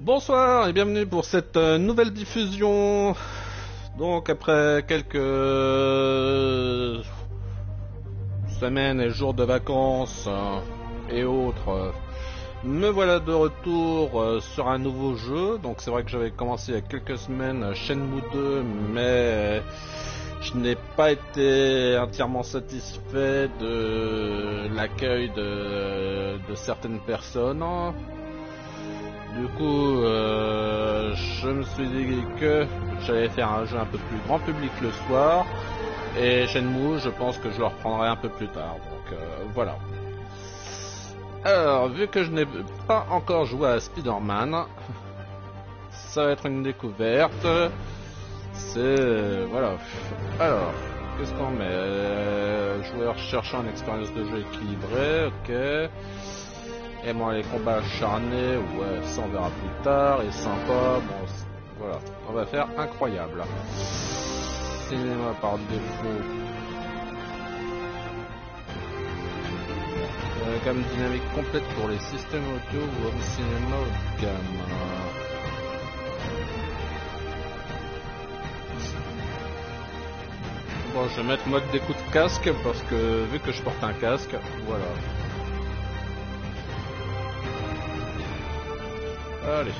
Bonsoir et bienvenue pour cette euh, nouvelle diffusion. Donc après quelques euh, semaines et jours de vacances euh, et autres, me voilà de retour sur un nouveau jeu. Donc c'est vrai que j'avais commencé il y a quelques semaines Shenmue 2, mais je n'ai pas été entièrement satisfait de l'accueil de certaines personnes. Du coup, euh, je me suis dit que j'allais faire un jeu un peu plus grand public le soir. Et Shenmue, je pense que je le reprendrai un peu plus tard. Donc euh, voilà. Alors, vu que je n'ai pas encore joué à Spider-Man, ça va être une découverte. C'est... voilà. Alors, qu'est-ce qu'on met? Euh, Joueur cherchant une expérience de jeu équilibrée, ok. Et bon, les combats acharnés, ouais, ça on verra plus tard, et sympa, bon, voilà, on va faire incroyable. Cinéma par défaut. Euh, gamme dynamique complète pour les systèmes audio ou cinéma haut de gamme. Bon, je vais mettre mode d'écoute casque parce que vu que je porte un casque, voilà. Allez.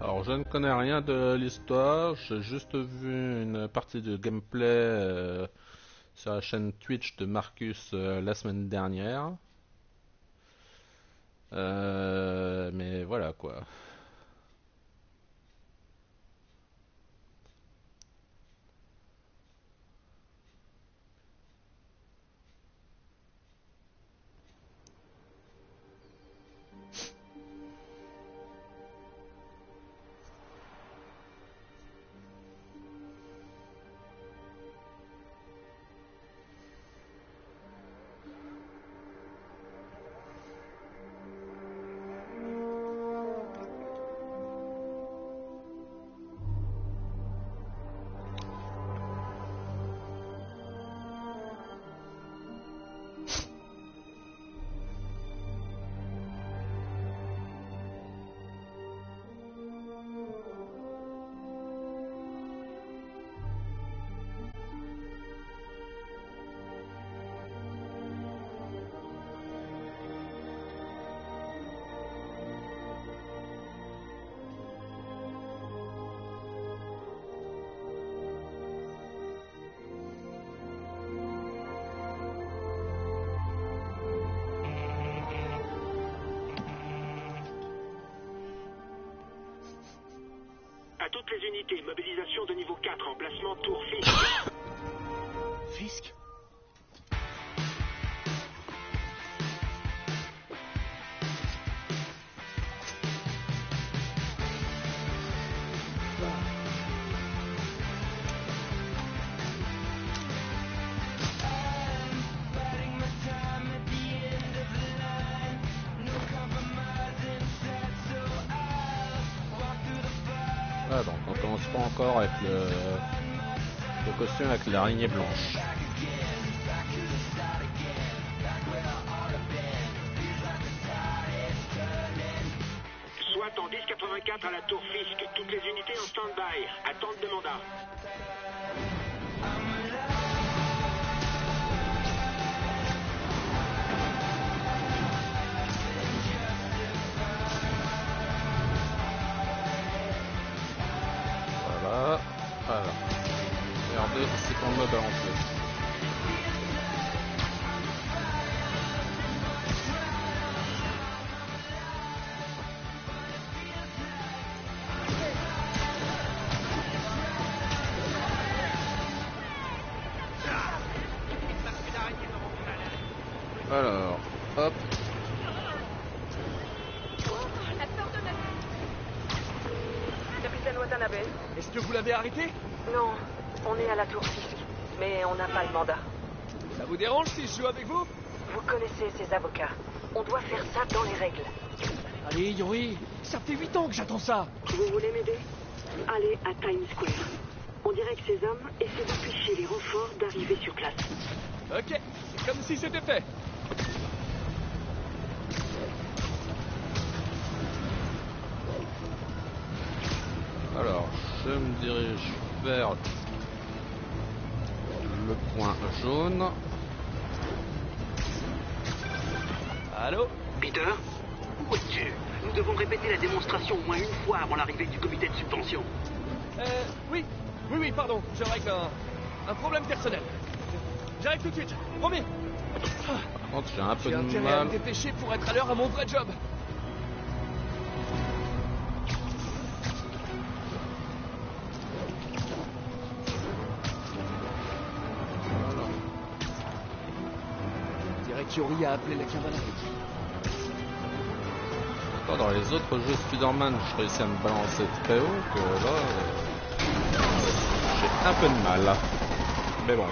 Alors je ne connais rien de l'histoire, j'ai juste vu une partie de gameplay euh, sur la chaîne Twitch de Marcus euh, la semaine dernière. Euh, mais voilà quoi. Toutes les unités. Mobilisation de niveau 4, emplacement Tour Fisk. Fisk avec l'araignée blanche. 是 avant l'arrivée du comité de subvention. Euh, oui. Oui, oui, pardon. Je règle un, un problème personnel. J'arrive tout de suite. Promis. Par contre, j'ai un peu de intérêt à mal. me dépêcher pour être à l'heure à mon vrai job. On dirait qu'Yori a appelé la cavalerie. Pas dans les autres jeux Spider-Man, je réussis à me balancer très haut que là, euh, j'ai un peu de mal. Mais bon.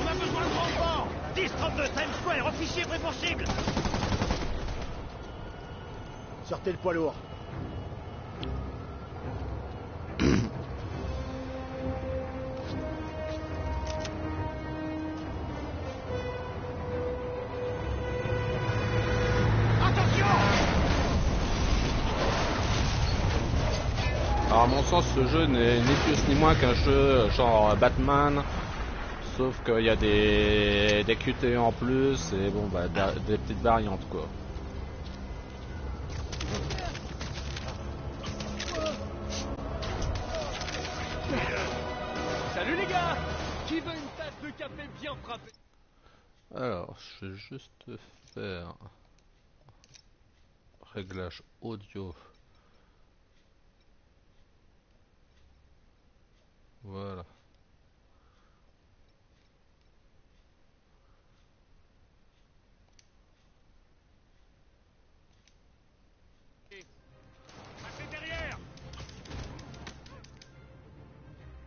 On a besoin de renfort 10-32 Times Square, officier cible Sortez le poids lourd. Sens, ce jeu n'est ni plus ni moins qu'un jeu genre Batman, sauf qu'il y a des, des QTE en plus et bon bah des petites variantes quoi. Salut les gars Qui veut une tasse de café bien frappée? Alors, je vais juste faire réglage audio. Voilà.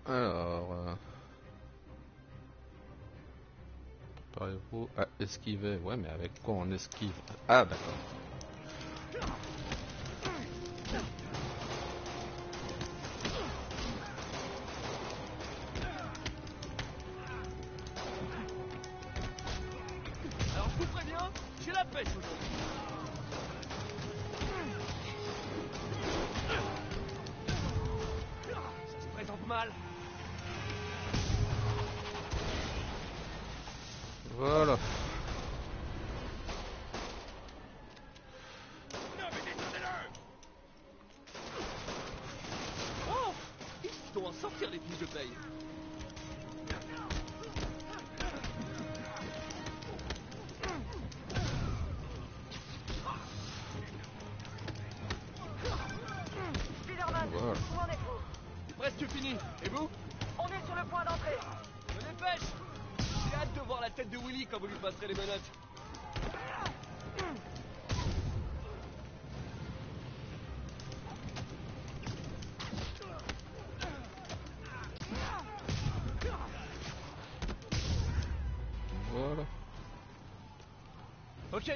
Alors, euh, préparez-vous à esquiver. Ouais, mais avec quoi on esquive? Ah, d'accord. La pêche. Ça se présente mal. Voilà.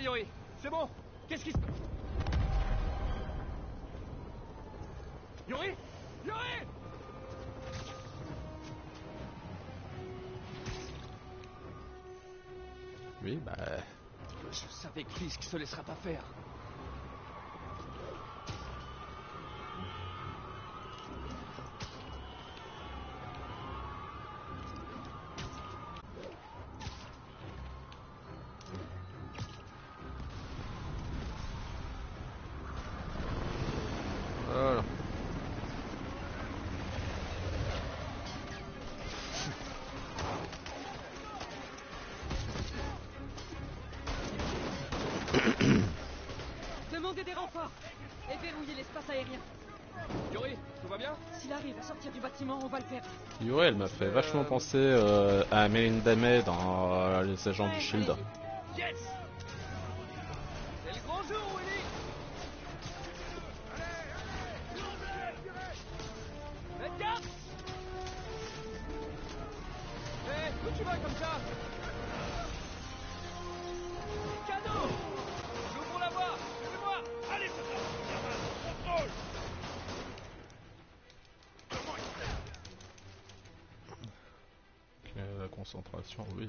Ok Yori, c'est bon. Qu'est-ce qui se... Yori Yori Oui, bah. Je savais que Fisk se laissera pas faire. Sortir du bâtiment, on va le perdre. Yuri, elle m'a fait vachement penser euh, à Melinda May dans euh, Les Agents du Shield. Yes Ok, la concentration, oui.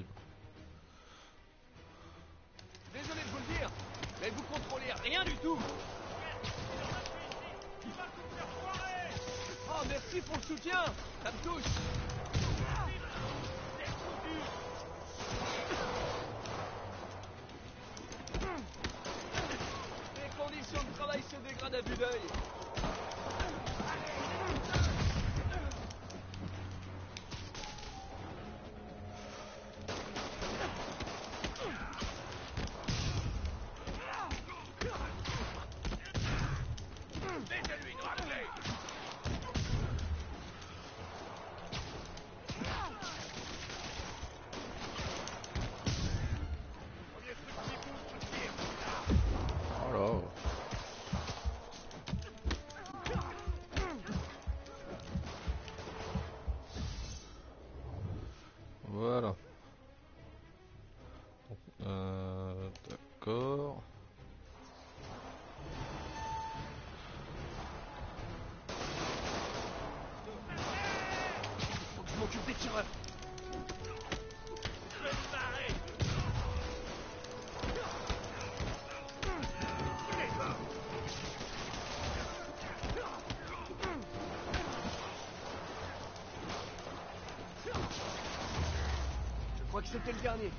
Que c'était le dernier.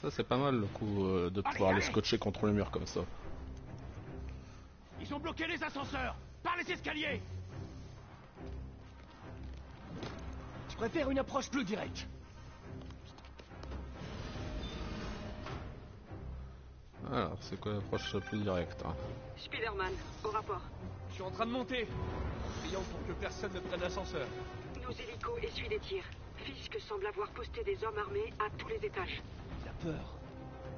Ça c'est pas mal le coup euh, de pouvoir les scotcher contre le mur comme ça. Ils ont bloqué les ascenseurs Par les escaliers Je préfère une approche plus directe. Alors c'est quoi l'approche la plus directe hein? Spider-Man, au rapport. Je suis en train de monter. Prions pour que personne ne prenne l'ascenseur. Nos hélicos essuient les tirs. Fisk semble avoir posté des hommes armés à tous les étages. Il a peur.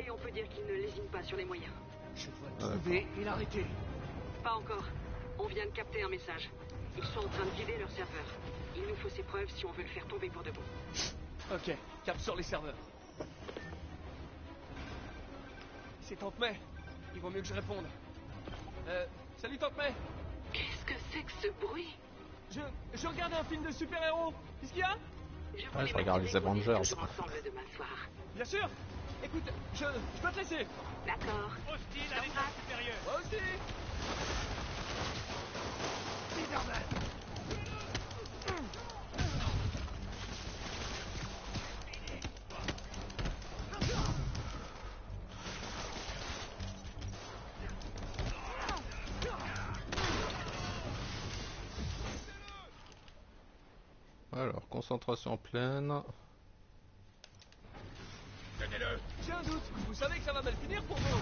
Et on peut dire qu'il ne lésine pas sur les moyens. Je dois le trouver et l'arrêter. Pas encore. On vient de capter un message. Ils sont en train de vider leur serveur. Il nous faut ces preuves si on veut le faire tomber pour de bon. Ok, cap sur les serveurs. C'est Tante May. Il vaut mieux que je réponde. Euh, salut Tante May. Qu'est-ce que c'est que ce bruit? Je, je regardais un film de super-héros. Qu'est-ce qu'il y a? Ouais, je regarde les Avengers. Bien sûr. Écoute, je, je peux te laisser. D'accord. Hostile à l'étage supérieur Moi aussi. Alors concentration pleine. Tenez-le J'ai un doute. Vous savez que ça va mal finir pour vous.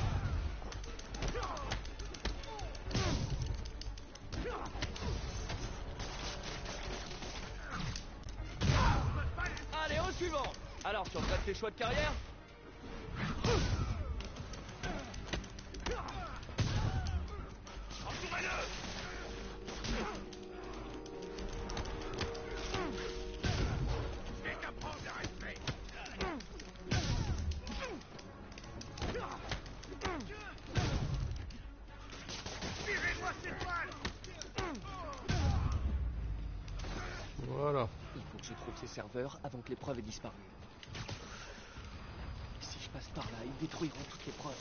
Allez, au suivant. Alors, tu regrettes tes choix de carrière? Avant que les preuves aient disparu. Si je passe par là, ils détruiront toutes les preuves.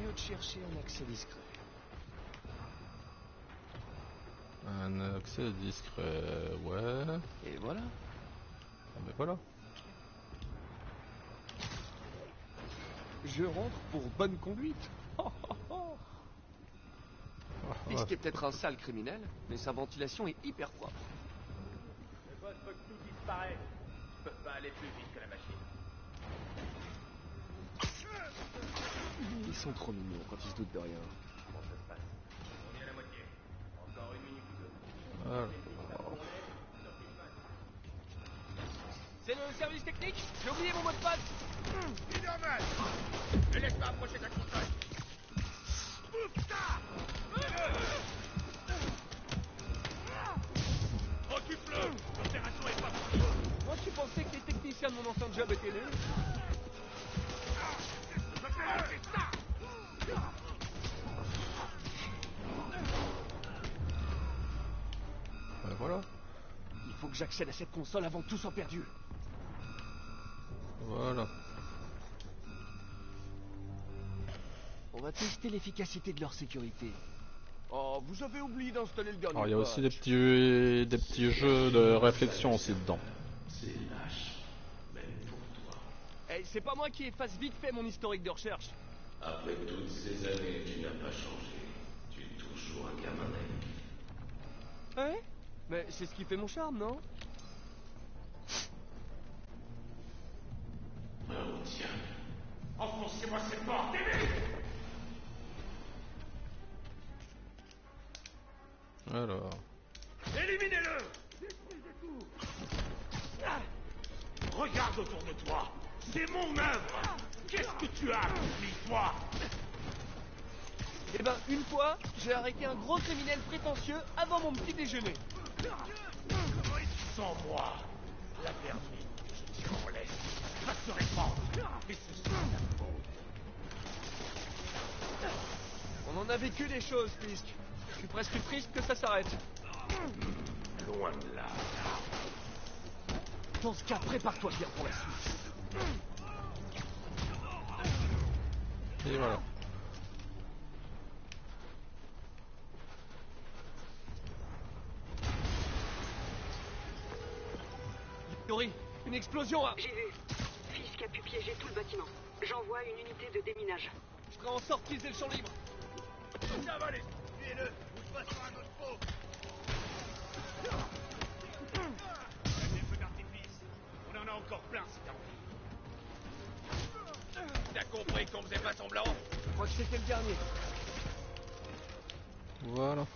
Mieux de chercher un accès discret. Un accès discret. Ouais. Et voilà. Ah, ben voilà. Je rentre pour bonne conduite. Ah, Fisk ouais. est peut-être un sale criminel, mais sa ventilation est hyper propre. Le boss veut que tout disparaisse. Ils peuvent pas aller plus vite que la machine. Ils sont trop mignons quand ils se doutent de rien. Comment ça se passe? On est à la moitié. Encore une minute ou deux. Voilà. C'est le service technique? J'ai oublié mon mot de passe Spider-Man Ne laisse pas approcher ta console techniciens de mon ancien job lâcher ça Ben voilà. Il faut que j'accède à cette console avant que tout soit perdu. Voilà. On va tester l'efficacité de leur sécurité. Oh, vous avez oublié d'installer le dernier. Alors il y a aussi des petits, des petits jeux de réflexion aussi dedans. Eh, c'est pas moi qui efface vite fait mon historique de recherche. Après toutes ces années, tu n'as pas changé. Tu es toujours un gamin naïf. Ouais Mais c'est ce qui fait mon charme, non? Oh tiens. Enfoncez-moi cette porte, Alors. Éliminez-le Regarde autour de toi. C'est mon œuvre. Qu'est-ce que tu as accompli, toi Eh ben, une fois, j'ai arrêté un gros criminel prétentieux avant mon petit déjeuner. Sans moi, la vermine que je tiens en laisse va se répandre. Et ce sera ta faute. On en a vécu des choses, Fisk. Je suis presque triste que ça s'arrête. Loin de là. Dans ce cas, prépare-toi bien pour la suite. Et voilà. Yori, une explosion à... J'ai vu. Fisk a pu piéger tout le bâtiment. J'envoie une unité de déminage. Je ferai en sorte qu'ils aient le champ libre. Va, allez, tuez-le, ou je passe sur un autre pot. On en a encore plein, si t'as compris qu'on faisait pas semblant? Je crois que c'était le dernier. Voilà.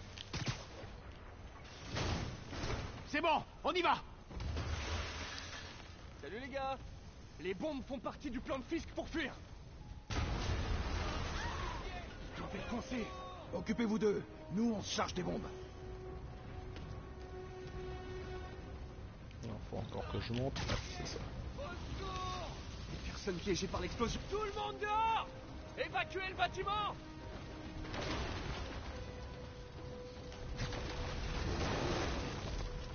C'est bon, on y va Salut les gars Les bombes font partie du plan de Fisk pour fuir On fait coincer Occupez-vous d'eux. Nous, on se charge des bombes. Il faut encore que je monte. Ah, c'est ça. Personne piégé par l'explosion. Tout le monde dehors Évacuez le bâtiment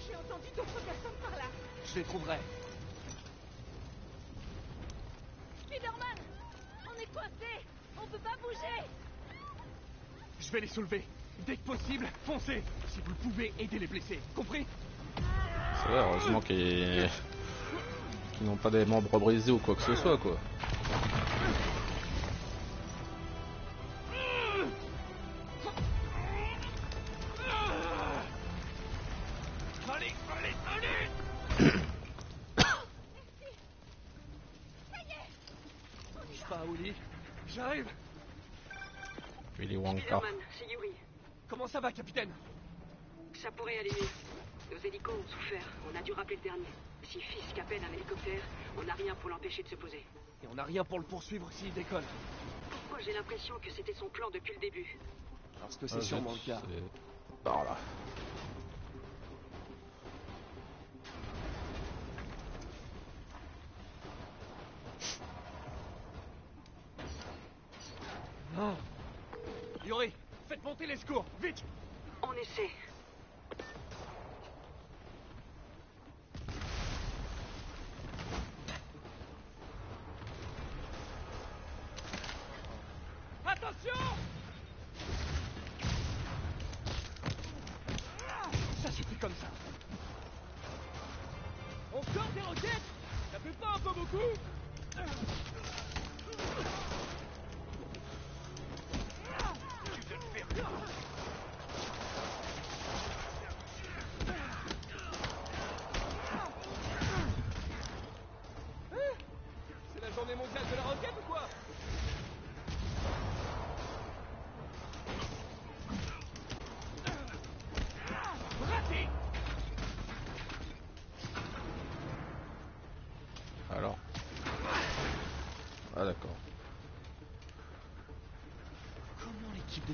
J'ai entendu d'autres personnes par là. Je les trouverai. Spider-Man On est coincés On peut pas bouger Je vais les soulever. Dès que possible, foncez Si vous le pouvez, aidez les blessés. Compris? C'est vrai, heureusement qu'ils qu'ils n'ont pas des membres brisés ou quoi que ce soit, quoi. Comment ça va, capitaine? Ça pourrait aller mieux. Nos hélicos ont souffert. On a dû rappeler le dernier. Si Fisk appelle un hélicoptère, on n'a rien pour l'empêcher de se poser. Et on n'a rien pour le poursuivre s'il décolle. Pourquoi j'ai l'impression que c'était son plan depuis le début Parce que c'est Ah, sûrement le cas. Par là. Yori, faites monter les secours, vite On essaie.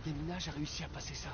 Déminage a réussi à passer ça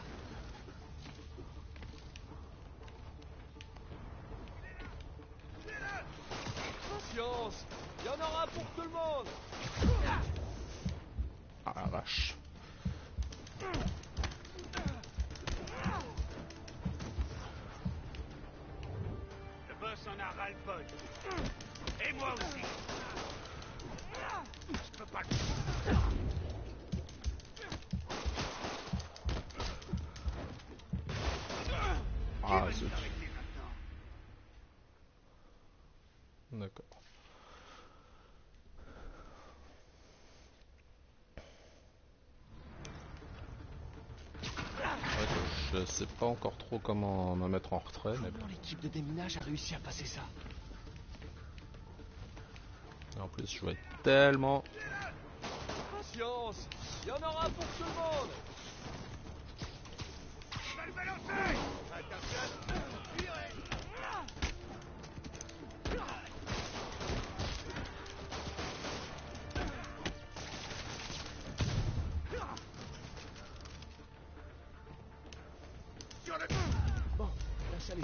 encore trop comment me mettre en retrait, mais bon. Comment l'équipe de déminage a réussi à passer ça En plus, je vais être tellement... Patience Il y en aura pour tout le monde. Va le balancer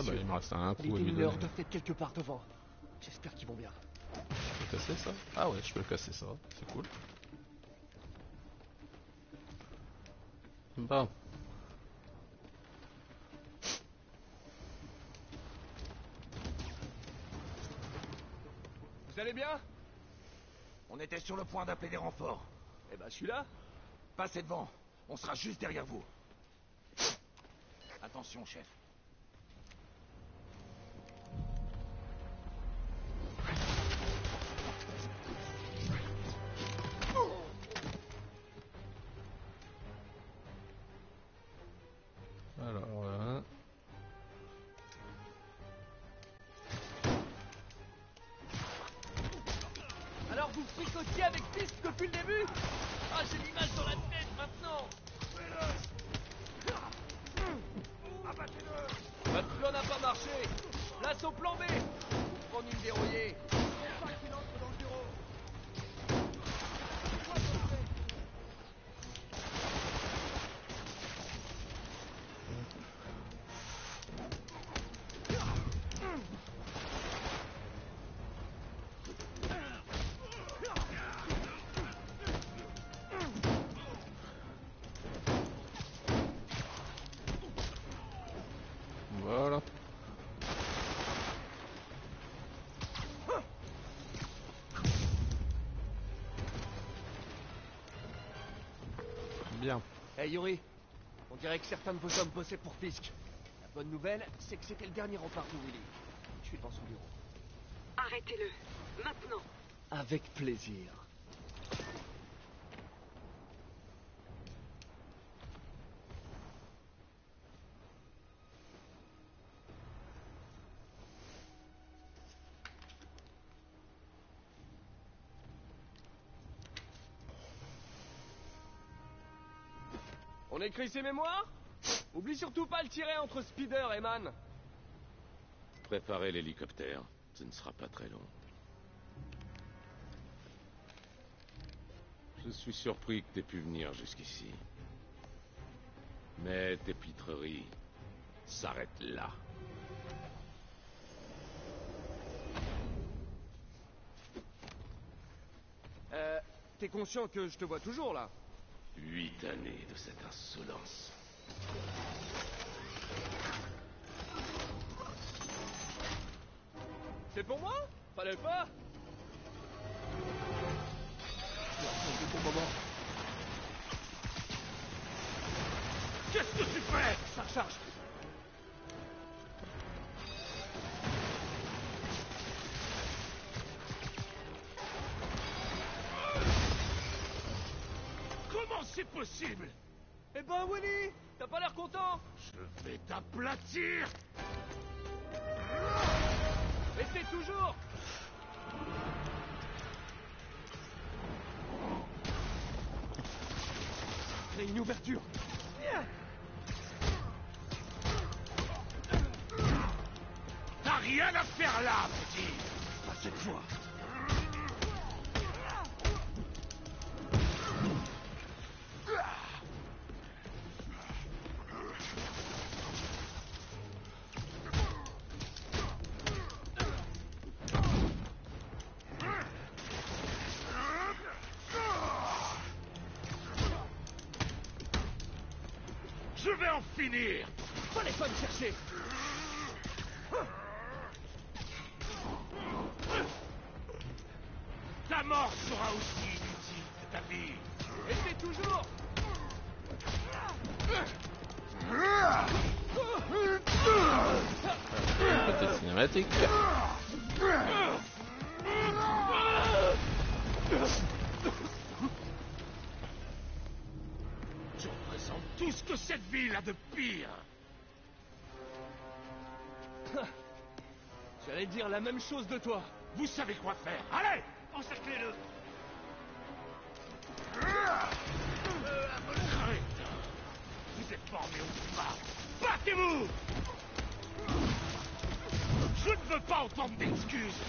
bah il me reste un Les coup démineurs évidemment. doivent être quelque part devant. J'espère qu'ils vont bien. Je peux casser ça? Ah ouais, je peux casser ça, c'est cool. Bon. Vous allez bien? On était sur le point d'appeler des renforts. Eh ben, je suis là. Passez devant. On sera juste derrière vous. Attention, chef. Bien. Hey Yuri, on dirait que certains de vos hommes bossaient pour Fisk. La bonne nouvelle, c'est que c'était le dernier rempart de Willy. Je suis dans son bureau. Arrêtez-le. Maintenant. Avec plaisir. Écrit ses mémoires Oublie surtout pas le tirer entre Speeder et Man. Préparez l'hélicoptère. Ce ne sera pas très long. Je suis surpris que t'aies pu venir jusqu'ici. Mais tes pitreries s'arrêtent là. Euh, t'es conscient que je te vois toujours là? Huit années de cette insolence. C'est pour moi? Fallait pas? Qu'est-ce que tu fais? Ça recharge c'est possible. Eh ben Willy T'as pas l'air content? Je vais t'aplatir. Essaie toujours. Crée une ouverture. T'as rien à faire là, petit. Pas cette fois chose de toi. Vous savez quoi faire. Allez! Encerclez-le. Vous êtes formés au combat Battez-vous. Je ne veux pas entendre d'excuses.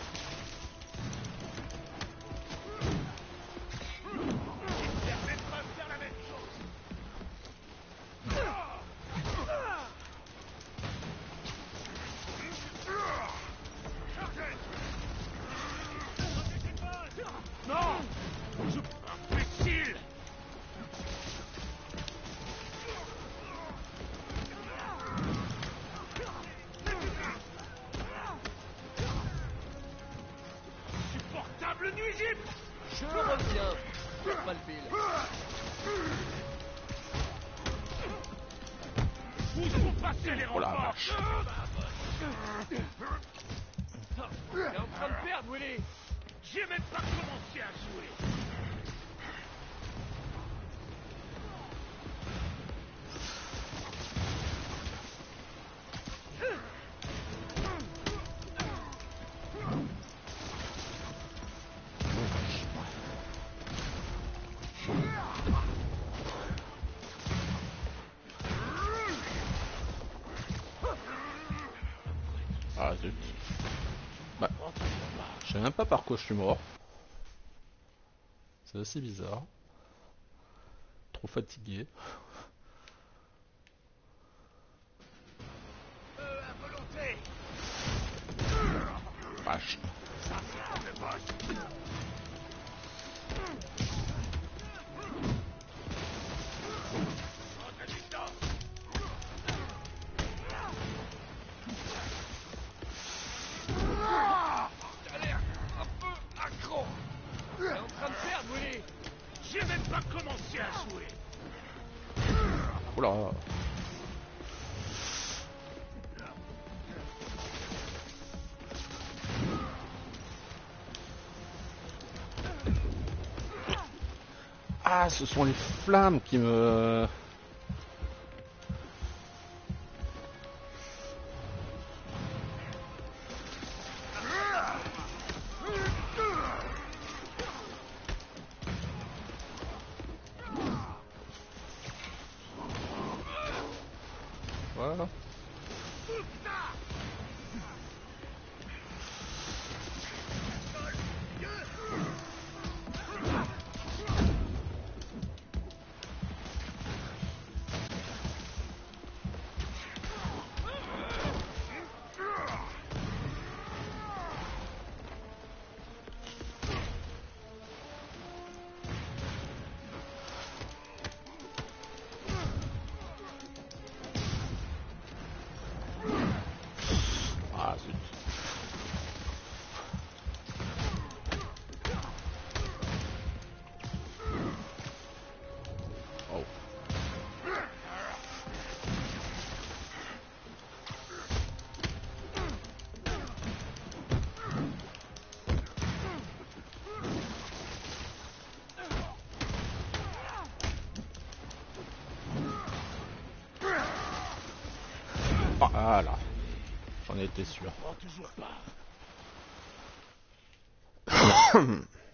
sais même pas par quoi je suis mort. C'est assez bizarre. Trop fatigué. Ah, ce sont les flammes qui me... Voilà. J'en étais sûr. Oh,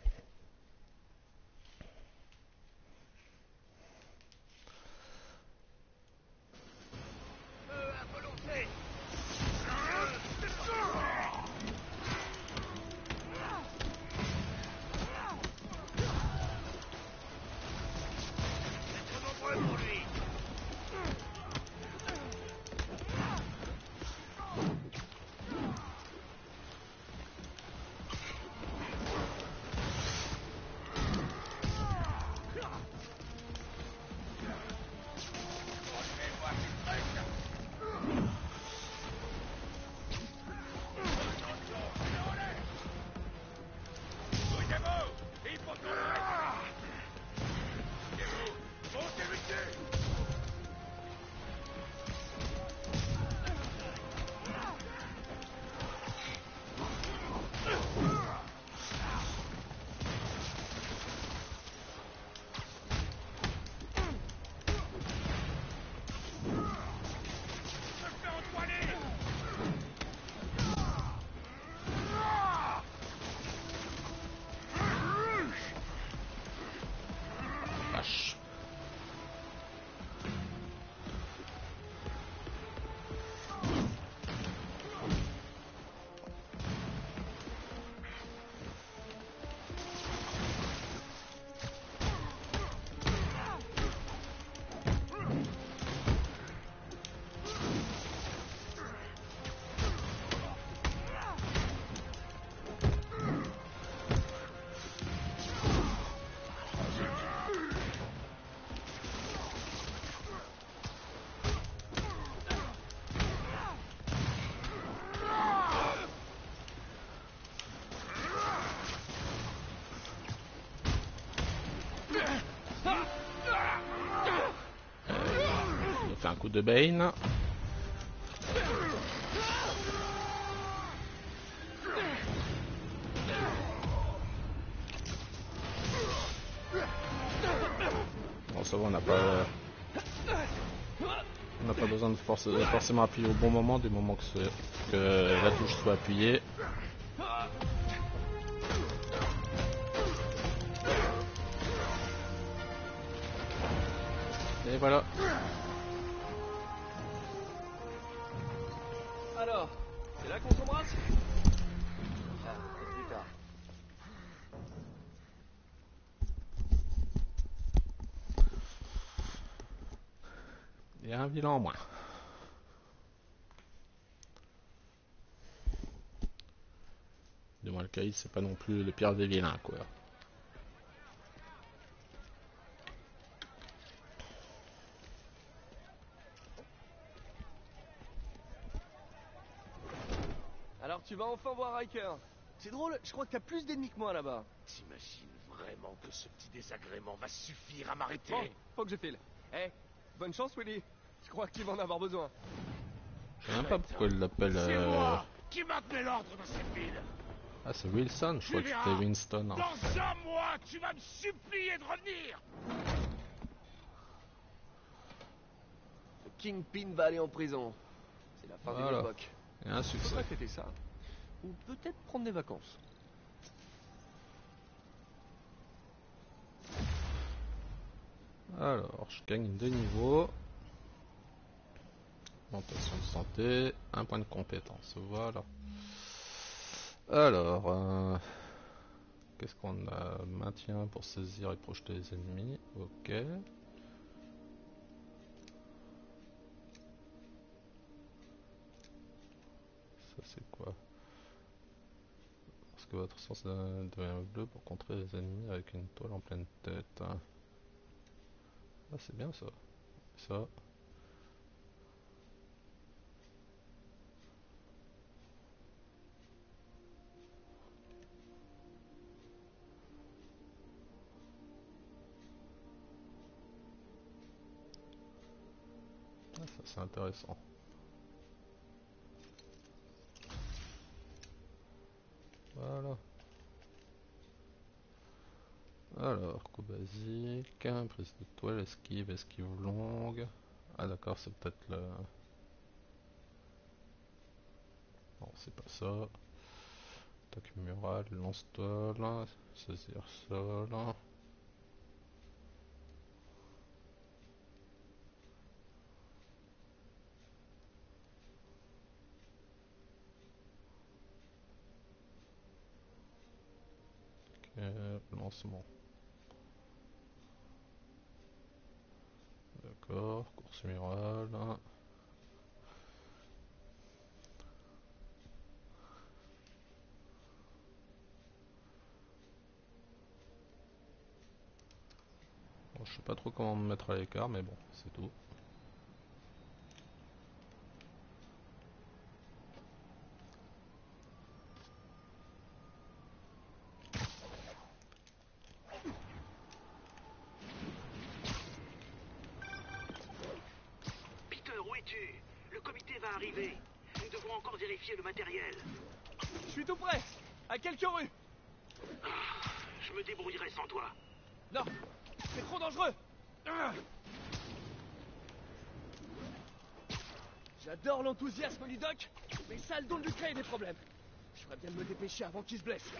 de Bane. On n'a pas. Besoin de force- forcément appuyer au bon moment, du moment que la touche soit appuyée. Vilain en moins. Du moins le Caïd, c'est pas non plus le pire des vilains, quoi. Alors tu vas enfin voir Riker. C'est drôle, je crois que t'as plus d'ennemis que moi là-bas. T'imagines vraiment que ce petit désagrément va suffire à m'arrêter? Bon, faut que je file. Eh, bonne chance Willy. Je crois qu'il va en avoir besoin. Je sais même pas pourquoi il l'appelle. C'est euh, moi qui maintenais l'ordre dans cette ville Ah, c'est Wilson, je crois que c'était Winston. hein. Dans un mois, tu vas me supplier de revenir Le Kingpin va aller en prison. C'est la fin Voilà. d'une époque. Et un succès. Faudrait fêter ça. Ou peut-être prendre des vacances. Alors, je gagne deux niveaux. De santé, un point de compétence, voilà. Alors, euh, qu'est-ce qu'on a Maintien pour saisir et projeter les ennemis, ok. Ça c'est quoi? Parce que votre sens de- devient bleu pour contrer les ennemis avec une toile en pleine tête. Ah, c'est bien ça. Ça. Voilà. Alors, coup basique, prise de toile, esquive, esquive longue. Ah d'accord, c'est peut-être le... Non, c'est pas ça. Attaque murale, lance-toile, saisir sol. Ok, D'accord, course murale. Bon, je sais pas trop comment me mettre à l'écart, mais bon, c'est tout. Peter, où es-tu Le comité va arriver. Nous devrons encore vérifier le matériel. Je suis tout prêt. À quelques rues. Je me débrouillerai sans toi. Non, c'est trop dangereux. Ah. J'adore l'enthousiasme du doc, mais ça le don de lui créer des problèmes. Je ferais bien de me dépêcher avant qu'il se blesse.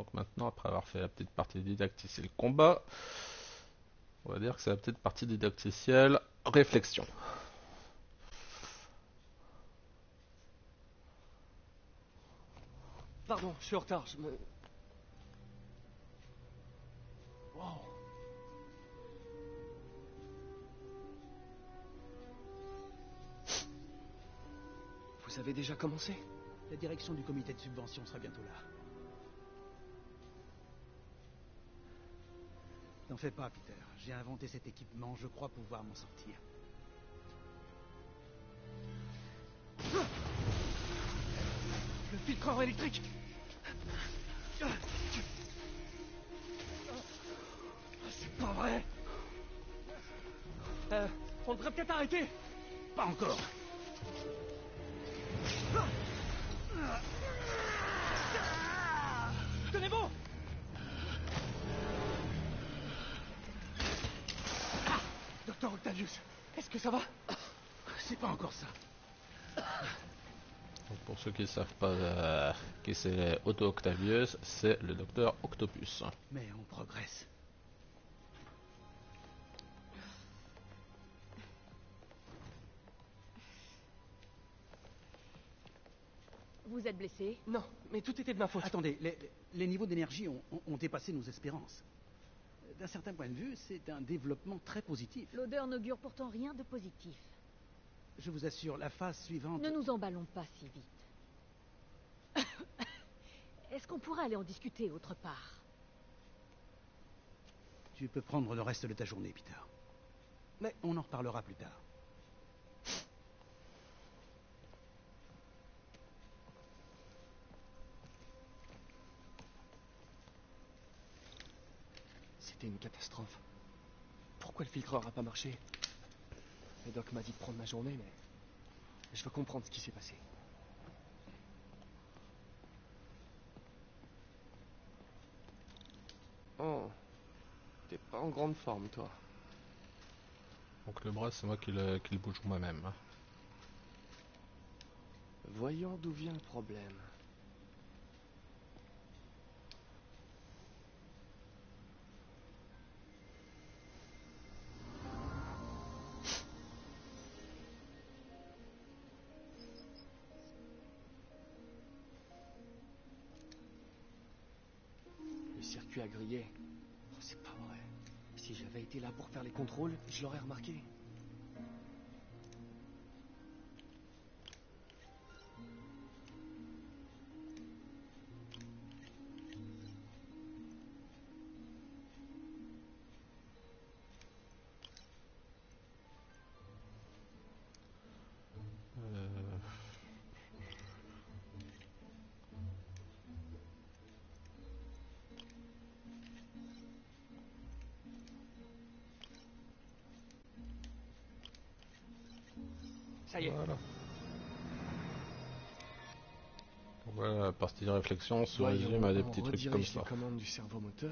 Donc maintenant, après avoir fait la petite partie didacticielle combat, on va dire que c'est la petite partie didacticielle réflexion. Pardon, je suis en retard, je me... Wow. Vous avez déjà commencé? La direction du comité de subvention sera bientôt là. N'en fais pas, Peter. J'ai inventé cet équipement, je crois pouvoir m'en sortir. Le filtreur électrique C'est pas vrai Euh, on devrait peut-être arrêter Pas encore. Est-ce que ça va C'est pas encore ça. Donc, pour ceux qui ne savent pas euh, qui c'est Otto Octavius, c'est le docteur Octopus. Mais on progresse. Vous êtes blessé? Non, mais tout était de ma faute. Attendez, les, les niveaux d'énergie ont, ont- ont dépassé nos espérances. D'un certain point de vue, c'est un développement très positif. L'odeur n'augure pourtant rien de positif. Je vous assure, la phase suivante... Ne nous emballons pas si vite. Est-ce qu'on pourrait aller en discuter autre part? Tu peux prendre le reste de ta journée, Peter. Mais on en reparlera plus tard. C'était une catastrophe. Pourquoi le filtreur a pas marché? Le doc m'a dit de prendre ma journée, mais je veux comprendre ce qui s'est passé. Oh, t'es pas en grande forme, toi. Donc le bras, c'est moi qui le, qui le bouge moi-même. hein. Voyons d'où vient le problème. Été là pour faire les contrôles, je l'aurais remarqué. La partie de réflexion se résume à des petits trucs comme ça. les commandes du cerveau moteur.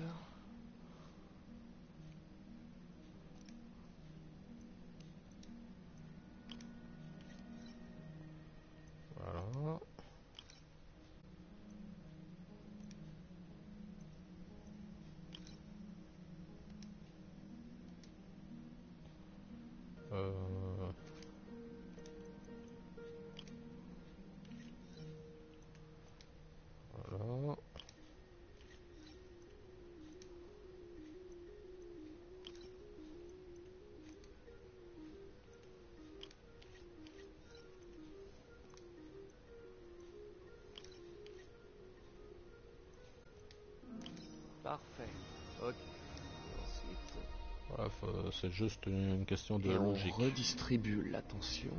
C'est juste une question de et on logique. redistribue l'attention.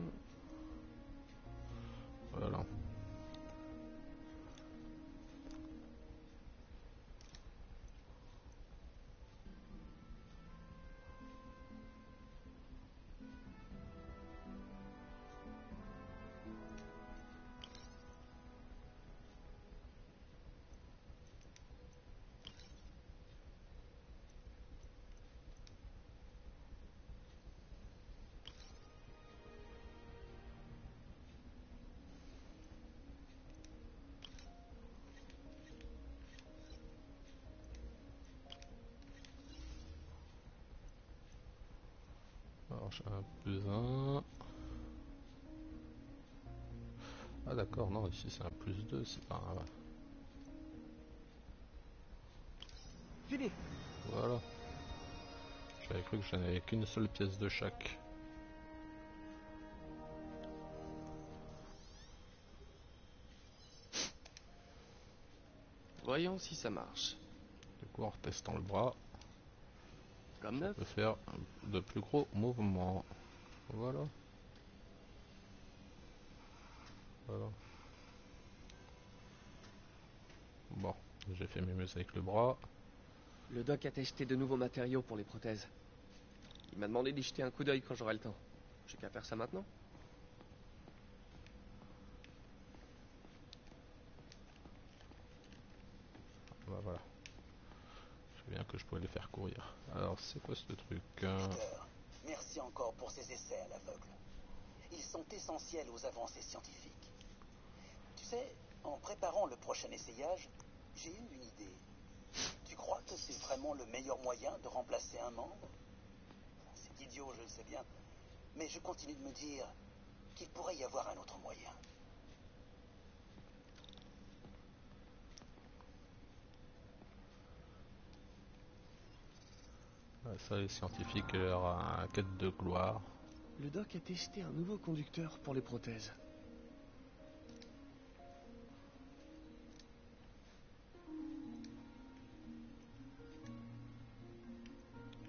Plus un. Ah d'accord, non, ici c'est un plus 2, c'est pas un... Fini Voilà. J'avais cru que j'en avais qu'une seule pièce de chaque. Voyons si ça marche. Du coup, en retestant le bras, Comme on neuf. peut faire de plus gros mouvements. Voilà. Voilà. Bon, j'ai fait mes muses avec le bras. Le doc a testé de nouveaux matériaux pour les prothèses. Il m'a demandé d'y jeter un coup d'œil quand j'aurai le temps. J'ai qu'à faire ça maintenant. Bah voilà. Je sais bien que je pourrais les faire courir. Alors, c'est quoi ce truc euh, Peter, merci encore pour ces essais à l'aveugle. Ils sont essentiels aux avancées scientifiques. Tu sais, en préparant le prochain essayage, j'ai eu une idée. Tu crois que c'est vraiment le meilleur moyen de remplacer un membre? C'est idiot, je le sais bien. Mais je continue de me dire qu'il pourrait y avoir un autre moyen. Ça, les scientifiques, leur quête de gloire. Le doc a testé un nouveau conducteur pour les prothèses.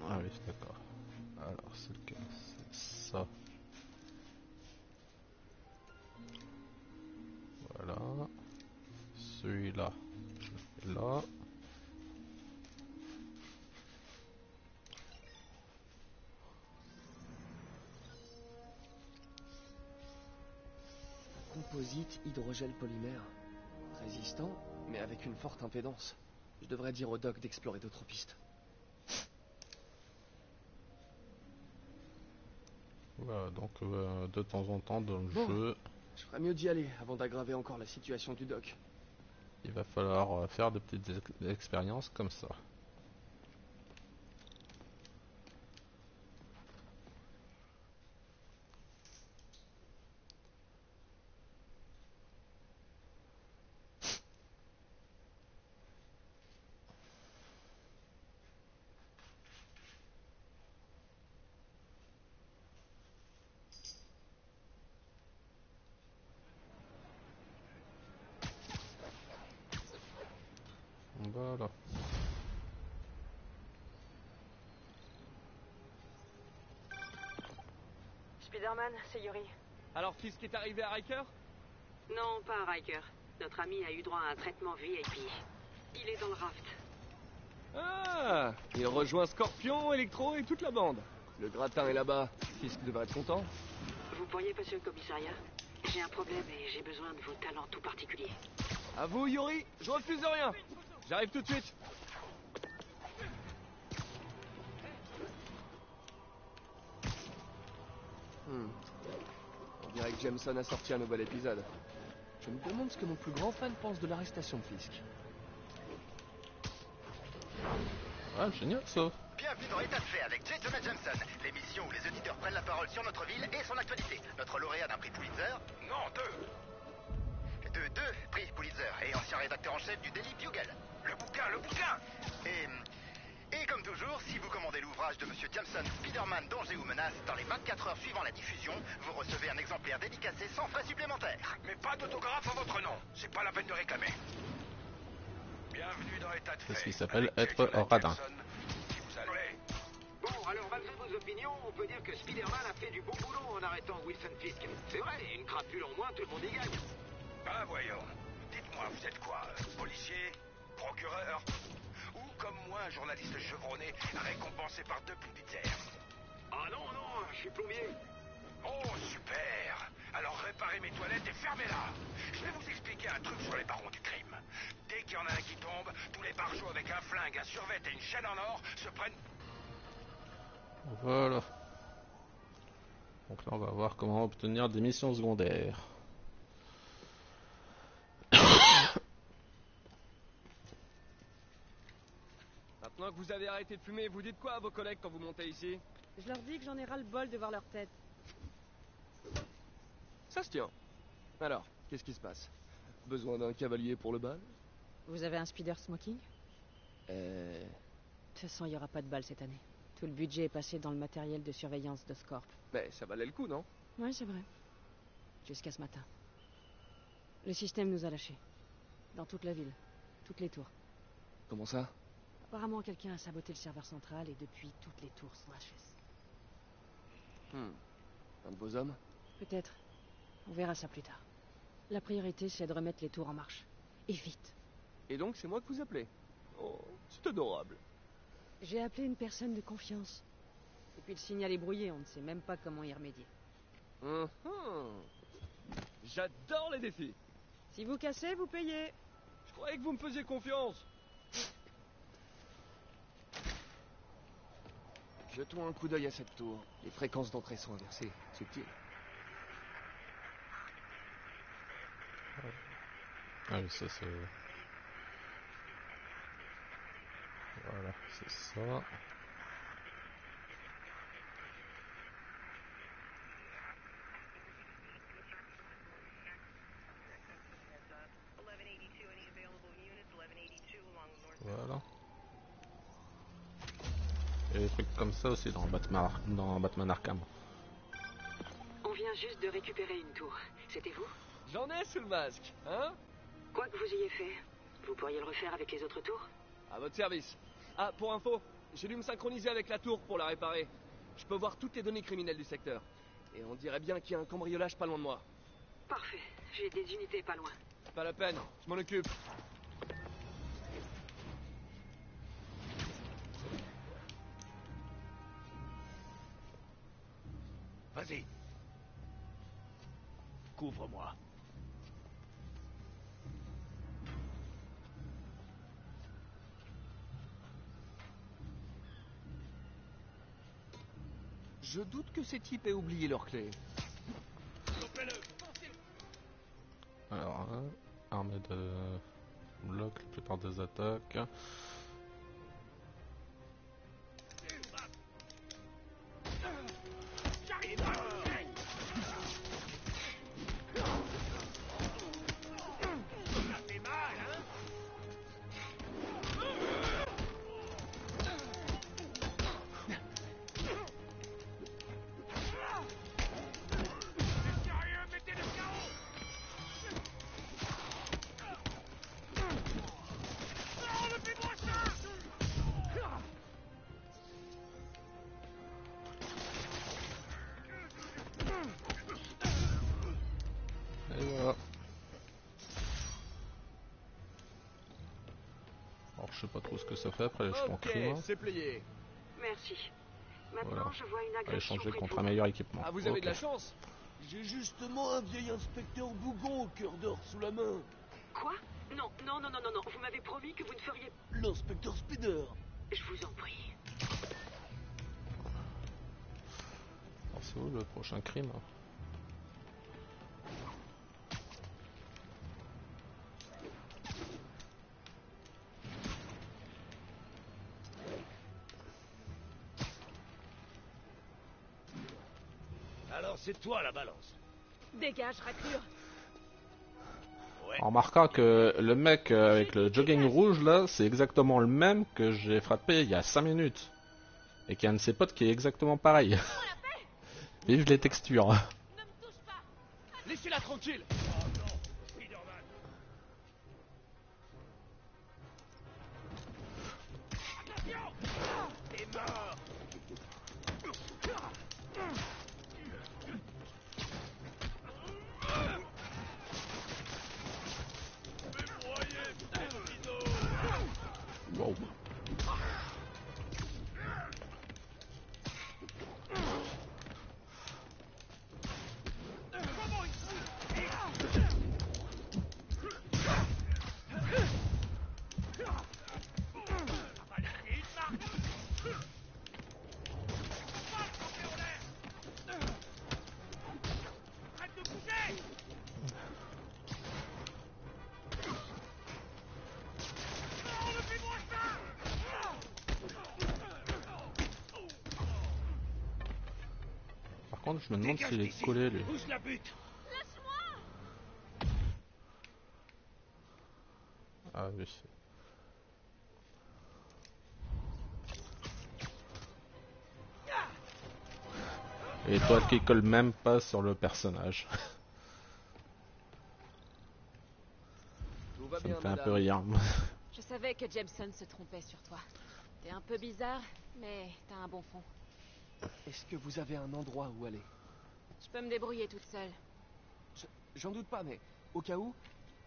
Ah oui, d'accord. Alors, c'est lequel C'est ça. Voilà. Celui-là. Je le fais là. Composite hydrogel polymère. Résistant, mais avec une forte impédance. Je devrais dire au doc d'explorer d'autres pistes. Voilà, donc euh, de temps en temps dans le Bon. jeu, Je ferais mieux d'y aller avant d'aggraver encore la situation du doc. il va falloir euh, faire de petites ex- expériences comme ça. Voilà. C'est Yuri. Alors, Fisk est arrivé à Riker? Non, pas à Riker. Notre ami a eu droit à un traitement VIP. Il est dans le raft. Ah Il rejoint Scorpion, Electro et toute la bande. Le gratin est là-bas. Fisk devrait être content. Vous pourriez passer au commissariat? J'ai un problème et j'ai besoin de vos talents tout particuliers. À vous, Yuri Je refuse de rien J'arrive tout de suite Hmm. On dirait que Jameson a sorti un nouvel épisode. Je me demande ce que mon plus grand fan pense de l'arrestation de Fisk. Ah, génial ça. Bienvenue dans État de fait avec J. Jonah Jameson, l'émission où les auditeurs prennent la parole sur notre ville et son actualité. Notre lauréat d'un prix Pulitzer. Non, deux. De deux prix Pulitzer et ancien rédacteur en chef du Daily Bugle. Le bouquin, le bouquin Et. Et comme toujours, si vous commandez l'ouvrage de Monsieur Jameson, Spider-Man, danger ou menace, dans les 24 heures suivant la diffusion, vous recevez un exemplaire dédicacé sans frais supplémentaires. Mais pas d'autographe à votre nom. C'est pas la peine de réclamer. Bienvenue dans État de fait. C'est ce qui s'appelle être Jonah radin. Jameson, qui vous allez. Bon, alors malgré vos opinions, on peut dire que Spider-Man a fait du bon boulot en arrêtant Wilson Fisk. C'est vrai, une crapule en moins, tout le monde y gagne. Ah, voyons. Dites-moi, vous êtes quoi euh, Policier Procureur? Ou, comme moi, un journaliste chevronné récompensé par deux Pulitzer Ah non, non, je suis plombier. Oh, super Alors réparez mes toilettes et fermez-la Je vais vous expliquer un truc sur les barons du crime. Dès qu'il y en a un qui tombe, tous les barjots avec un flingue, un survêt et une chaîne en or se prennent... Voilà. Donc là, on va voir comment obtenir des missions secondaires. Maintenant que vous avez arrêté de fumer, vous dites quoi à vos collègues quand vous montez ici Je leur dis que j'en ai ras le bol de voir leur tête. Ça se tient. Alors, qu'est-ce qui se passe? Besoin d'un cavalier pour le bal? Vous avez un speeder smoking? Euh... De toute façon, il n'y aura pas de bal cette année. Tout le budget est passé dans le matériel de surveillance de Scorp. Mais ça valait le coup, non? Oui, c'est vrai. Jusqu'à ce matin. Le système nous a lâchés. Dans toute la ville. Toutes les tours. Comment ça? Apparemment, quelqu'un a saboté le serveur central et depuis, toutes les tours sont HS. Hmm. Un de vos hommes Peut-être. On verra ça plus tard. La priorité, c'est de remettre les tours en marche. Et vite. Et donc, c'est moi que vous appelez Oh, c'est adorable. J'ai appelé une personne de confiance. Et puis le signal est brouillé, on ne sait même pas comment y remédier. Hum, hum. J'adore les défis. Si vous cassez, vous payez. Je croyais que vous me faisiez confiance. Jetons un coup d'œil à cette tour. Les fréquences d'entrée sont inversées. Subtil. Ah oui, ça c'est... Voilà, c'est ça. Voilà. Et des trucs comme ça aussi dans Batman, Ar- dans Batman Arkham. On vient juste de récupérer une tour. C'était vous? J'en ai sous le masque, hein? Quoi que vous ayez fait, vous pourriez le refaire avec les autres tours? À votre service. Ah, pour info, j'ai dû me synchroniser avec la tour pour la réparer. Je peux voir toutes les données criminelles du secteur. Et on dirait bien qu'il y a un cambriolage pas loin de moi. Parfait. J'ai des unités pas loin. Pas la peine, je m'en occupe. Vas-y. Couvre-moi. Je doute que ces types aient oublié leur clé. Alors, hein, armée de bloc la plupart des attaques. Après jetons Ok, crime. c'est plié. Merci. Maintenant, Voilà. je vois une agression échanger contre un meilleur équipement. Ah, vous avez de la chance J'ai justement un vieil inspecteur bougon au cœur d'or sous la main. Quoi? Non, non, non, non, non, non. Vous m'avez promis que vous ne feriez... L'inspecteur Spider. Je vous en prie. Alors c'est où le prochain crime c'est toi la balance. Dégage, raclure. En remarquant que le mec euh, avec le jogging rouge là, c'est exactement le même que j'ai frappé il y a 5 minutes. Et qu'il y a un de ses potes qui est exactement pareil. Vive les textures. Laissez-la tranquille je me demande s'il est collé lui. Ah oui. Et toi qui colle même pas sur le personnage. Tout va Ça bien, me fait un peu rire. Je savais que Jameson se trompait sur toi. T'es un peu bizarre, mais t'as un bon fond. Est-ce que vous avez un endroit où aller? Je peux me débrouiller toute seule. Je- J'en doute pas, mais au cas où,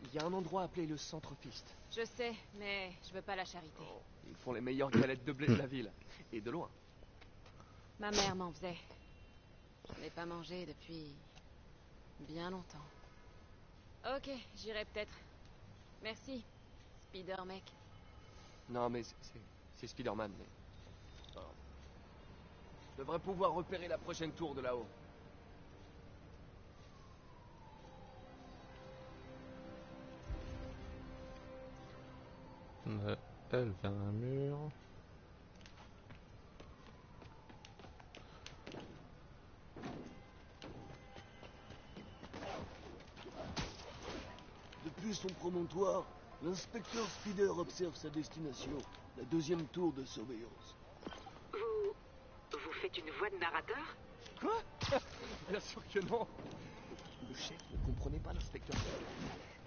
il y a un endroit appelé le Centre Fist. Je sais, mais je veux pas la charité. Ils font les meilleures galettes de blé de la ville. Et de loin. Ma mère m'en faisait. Je n'ai pas mangé depuis bien longtemps. Ok, j'irai peut-être. Merci, Spider Mec. Non, mais c'est- Spider-Man, mais... Oh. Je devrais pouvoir repérer la prochaine tour de là-haut. Elle vers un mur. Depuis son promontoire, l'inspecteur Spider observe sa destination, la deuxième tour de surveillance. Vous. Vous faites une voix de narrateur? Quoi? Bien sûr que non Le chef ne comprenait pas l'inspecteur.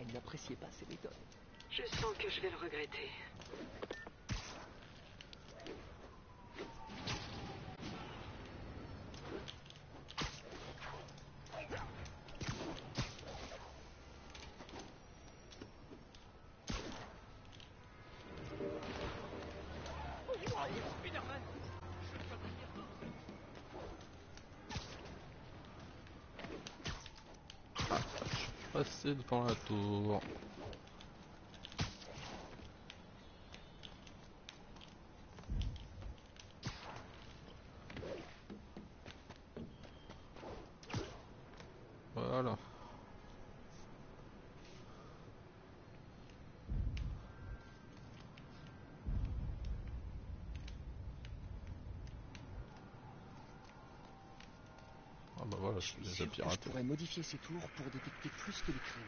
Elle n'appréciait pas ses méthodes. Je sens que je vais le regretter. Passer devant la tour. Voilà. Je pourrais modifier ces tours pour détecter plus que les crimes.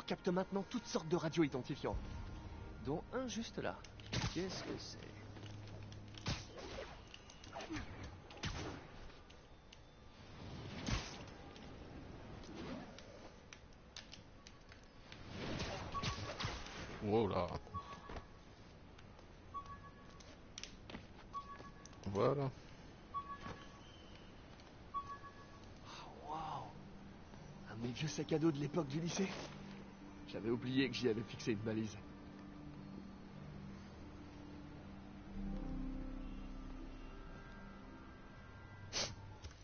Captent maintenant toutes sortes de radios identifiants. Dont un juste là. Qu'est-ce que c'est? Wow là. Voilà. Waouh Un de mes vieux sacs à dos de l'époque du lycée. J'avais oublié que j'y avais fixé une balise.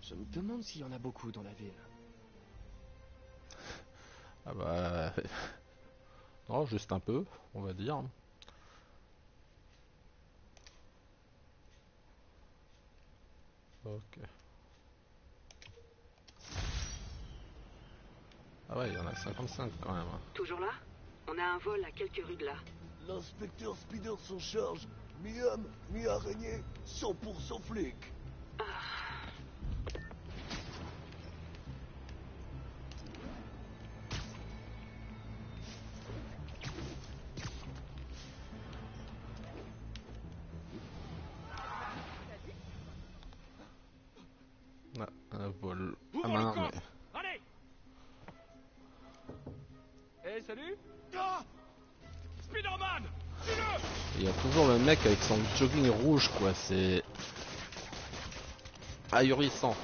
Je me demande s'il y en a beaucoup dans la ville. Ah bah... Non, juste un peu, on va dire. Ok. Ah ouais, il y en a 55 quand même. hein. Toujours là? On a un vol à quelques rues de là. L'inspecteur Spider s'en charge. Mi-homme, mi-araignée, 100% flic. Son jogging rouge quoi, c'est... Ahurissant.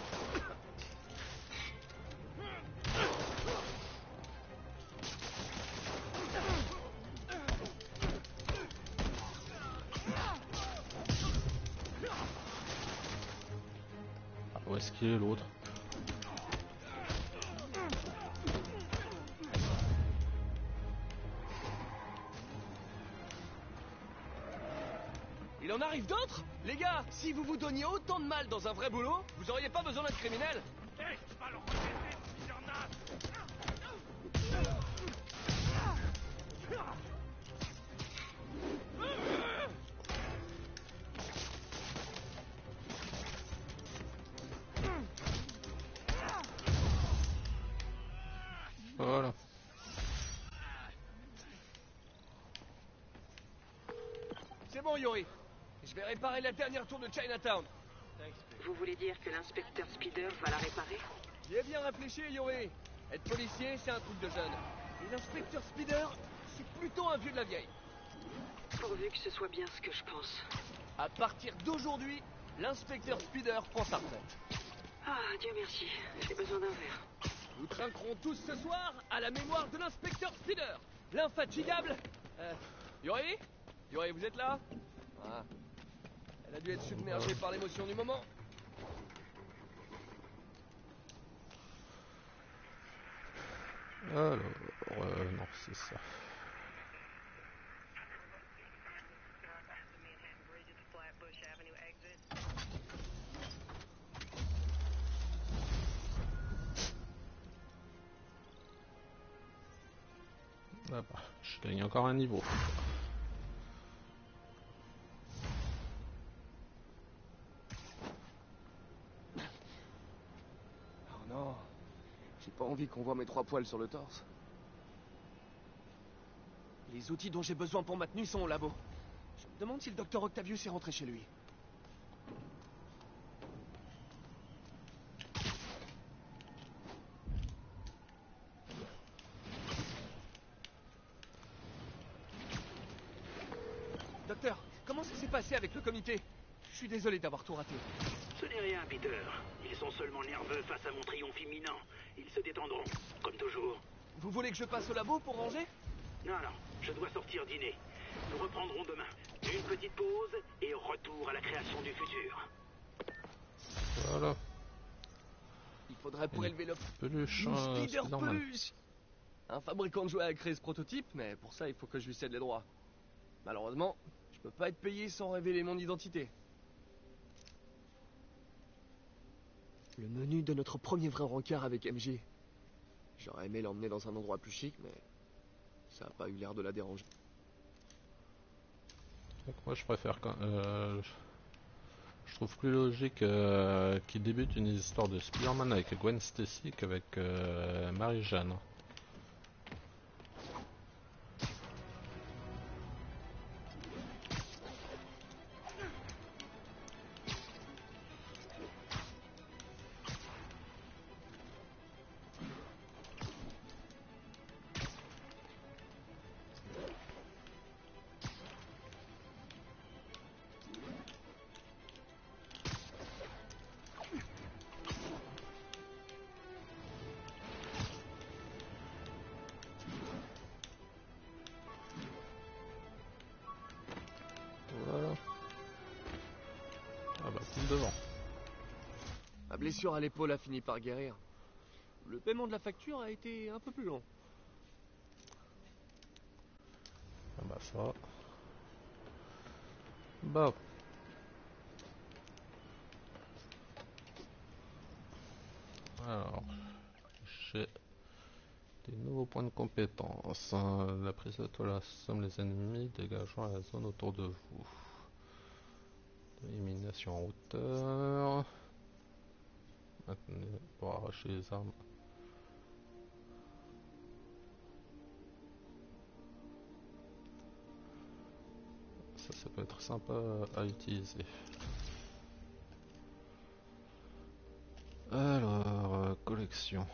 Si vous vous donniez autant de mal dans un vrai boulot, vous auriez pas besoin d'être criminel réparer la dernière tour de Chinatown. Vous voulez dire que l'inspecteur Speeder va la réparer J'ai bien réfléchi, Yori. Être policier, c'est un truc de jeune. Et l'inspecteur Speeder, c'est plutôt un vieux de la vieille. Pourvu que ce soit bien ce que je pense. À partir d'aujourd'hui, l'inspecteur Speeder prend sa retraite. Ah, Dieu merci. J'ai besoin d'un verre. Nous trinquerons tous ce soir à la mémoire de l'inspecteur Speeder, l'infatigable. Euh, Yori Yori, vous êtes là? Elle a dû être submergée par l'émotion du moment. Alors, euh, non, c'est ça. Ah bah, je gagne encore un niveau. Envie qu'on voit mes trois poils sur le torse. Les outils dont j'ai besoin pour ma tenue sont au labo. Je me demande si le docteur Octavius est rentré chez lui. Docteur, comment ça s'est passé avec le comité? Je suis désolé d'avoir tout raté. Ce n'est rien, Peter. Ils sont seulement nerveux face à mon triomphe imminent. Ils se détendront, comme toujours. Vous voulez que je passe au labo pour ranger Non, non, je dois sortir dîner. Nous reprendrons demain. Une petite pause et retour à la création du futur. Voilà. Il faudrait pour élever le Peluche, euh, Spider Spider-Man. Peluche Un fabricant de jouets a créé ce prototype, mais pour ça, il faut que je lui cède les droits. Malheureusement, je peux pas être payé sans révéler mon identité. Le menu de notre premier vrai rencard avec MJ. J'aurais aimé l'emmener dans un endroit plus chic, mais ça a pas eu l'air de la déranger. Moi je préfère quand euh, je trouve plus logique euh, qu'il débute une histoire de Spider-Man avec Gwen Stacy qu'avec euh, Marie-Jeanne. Blessure à l'épaule a fini par guérir. Le paiement de la facture a été un peu plus long. Ah bah ça. Bah. Alors, j'ai des nouveaux points de compétence. hein. La prise de toile assomme les ennemis, dégageant la zone autour de vous. Élimination en hauteur. Maintenez pour arracher les armes. Ça, ça peut être sympa à utiliser. Alors, euh, collection.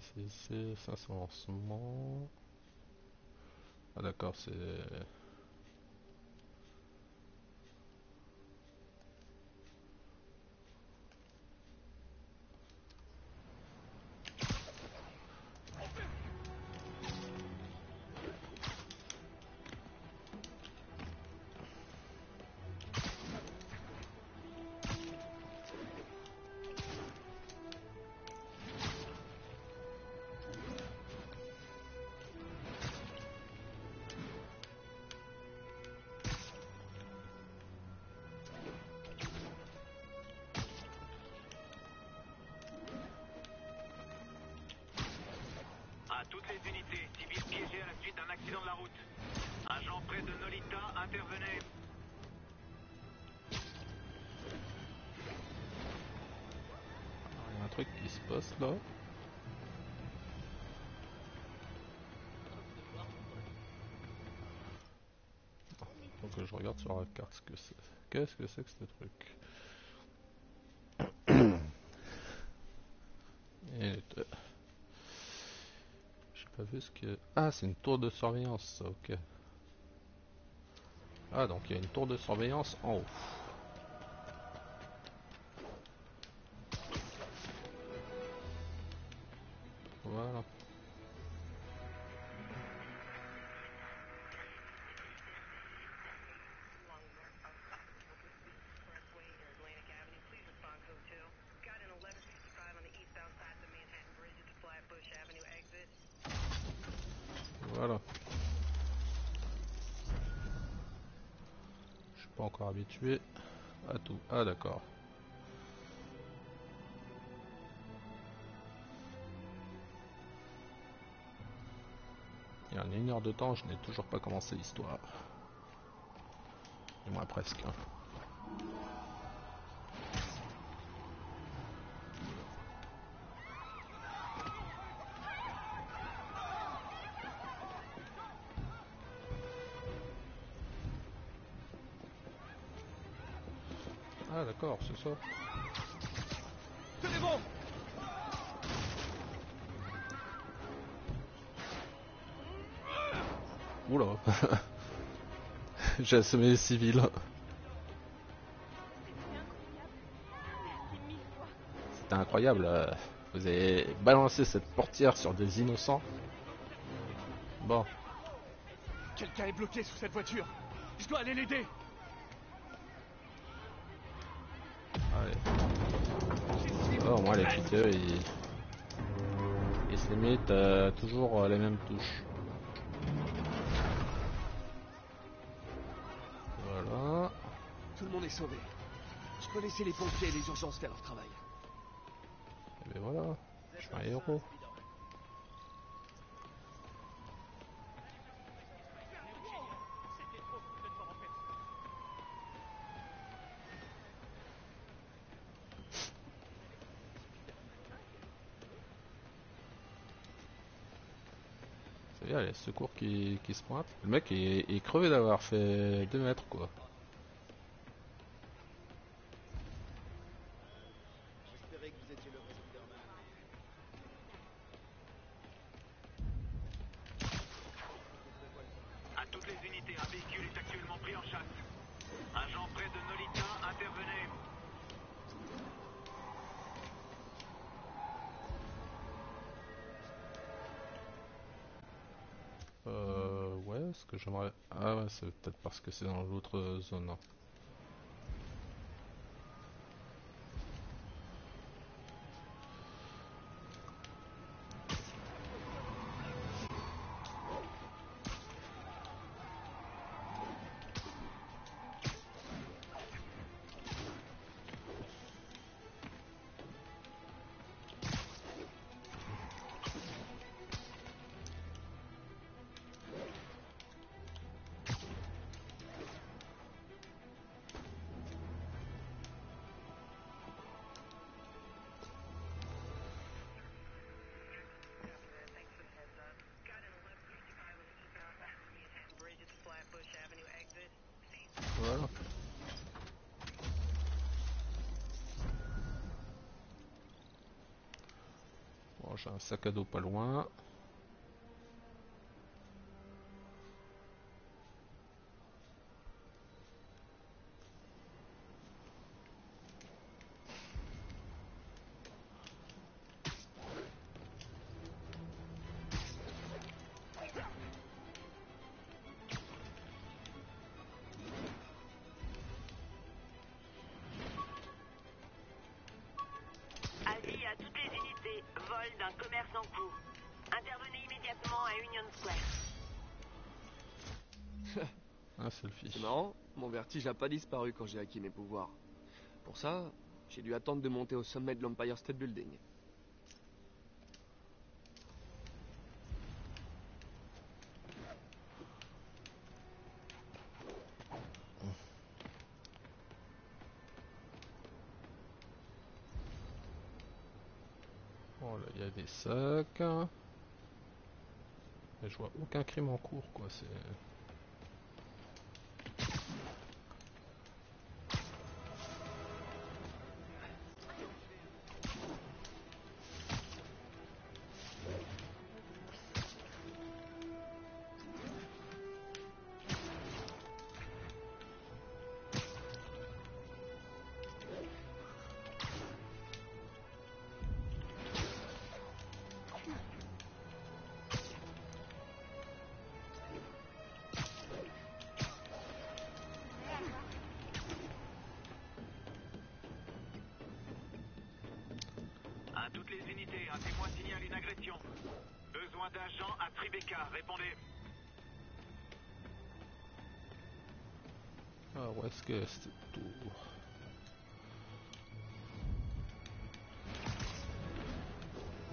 C'est ici, 500 lancements. Ah d'accord, c'est... accident de la route. Agent près de Nolita, intervenez. Ah, il y a un truc qui se passe là. Donc je regarde sur la carte ce que c'est. Qu'est-ce que c'est que ce truc? Ah, c'est une tour de surveillance, ok. Ah, donc il y a une tour de surveillance en haut. Habitué à tout. Ah d'accord. Il y a une heure de temps, je n'ai toujours pas commencé l'histoire. Du moins presque. Ça. Tenez bon Oula. J'ai assommé les civils. C'était incroyable. Vous avez balancé cette portière sur des innocents. Bon, Quelqu'un est bloqué sous cette voiture. Je dois aller l'aider. Ils... ils se limitent euh, toujours les mêmes touches. Voilà. Tout le monde est sauvé. Je peux laisser les pompiers et les urgences faire leur travail. Et ben voilà, je suis un héros. Secours qui, qui se pointent. Le mec est, est crevé d'avoir fait 2 mètres quoi. Euh, ouais, ce que j'aimerais... Ah ouais, c'est peut-être parce que c'est dans l'autre zone. Un sac à dos pas loin. Vertige n'a pas disparu quand j'ai acquis mes pouvoirs. Pour ça, j'ai dû attendre de monter au sommet de l'Empire State Building. Voilà, il y a des sacs. Mais je vois aucun crime en cours, quoi. C'est.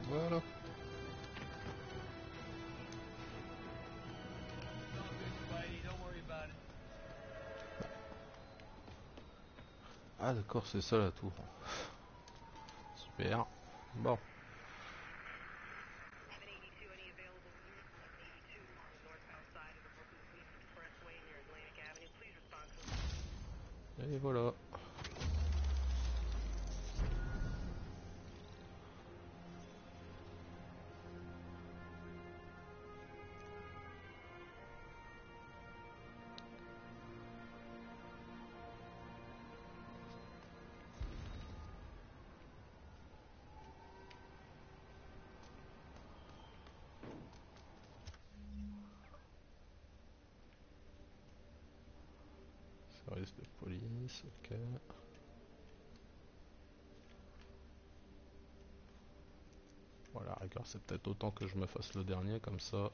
Voilà. Ah d'accord, c'est ça la tour. Super. Bon. Et voilà. Voilà, rigueur, c'est peut-être autant que je me fasse le dernier comme ça.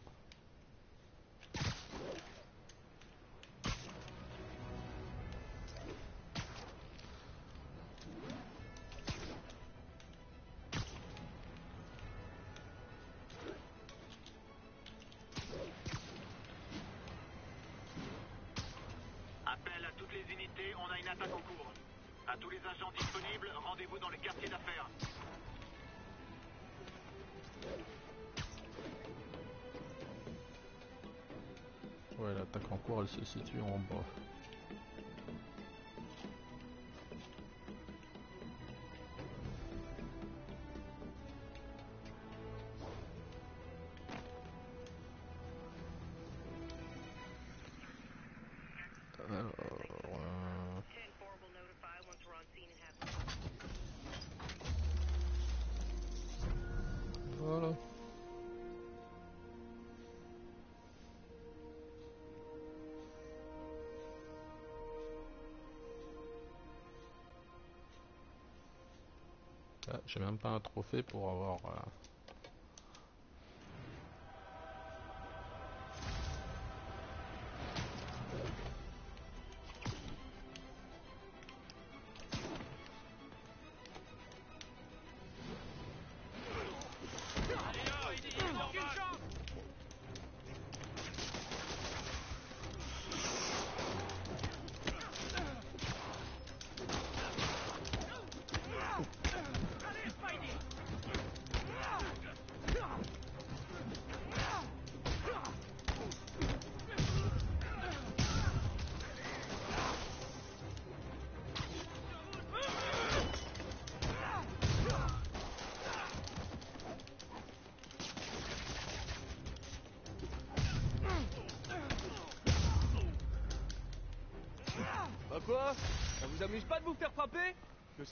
J'ai même pas un trophée pour avoir...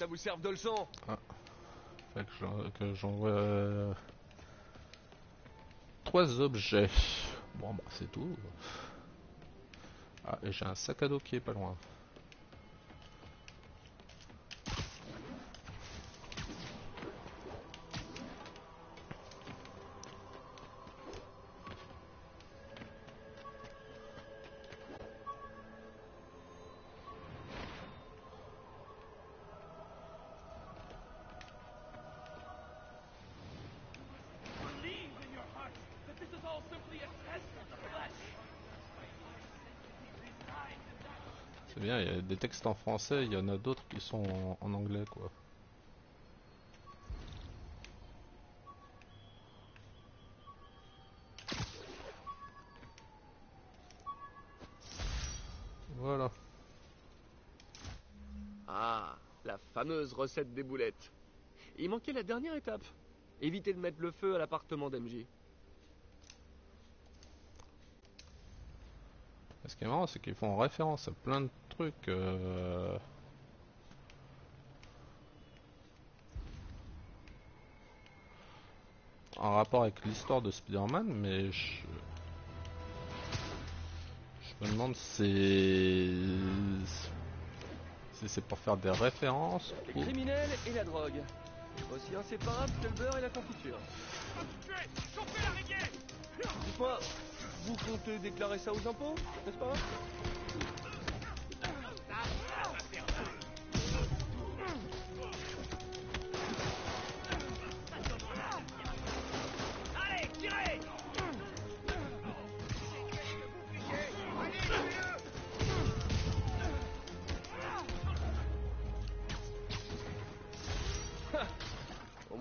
ça vous serve de leçon Ah. Que j'envoie euh, trois objets. Bon bah c'est tout. Ah et j'ai un sac à dos qui est pas loin. des, textes en français, il y en a d'autres qui sont en, en anglais, quoi. Voilà. Ah, la fameuse recette des boulettes. Il manquait la dernière étape. Éviter de mettre le feu à l'appartement d'MJ. Ce qui est marrant, c'est qu'ils font référence à plein de trucs. euh, En rapport avec l'histoire de Spider-Man, mais je... je me demande si si c'est pour faire des références Les ou... criminels et la drogue. Aussi inséparables que le beurre et la confiture. Dites-moi, vous comptez déclarer ça aux impôts, n'est-ce pas?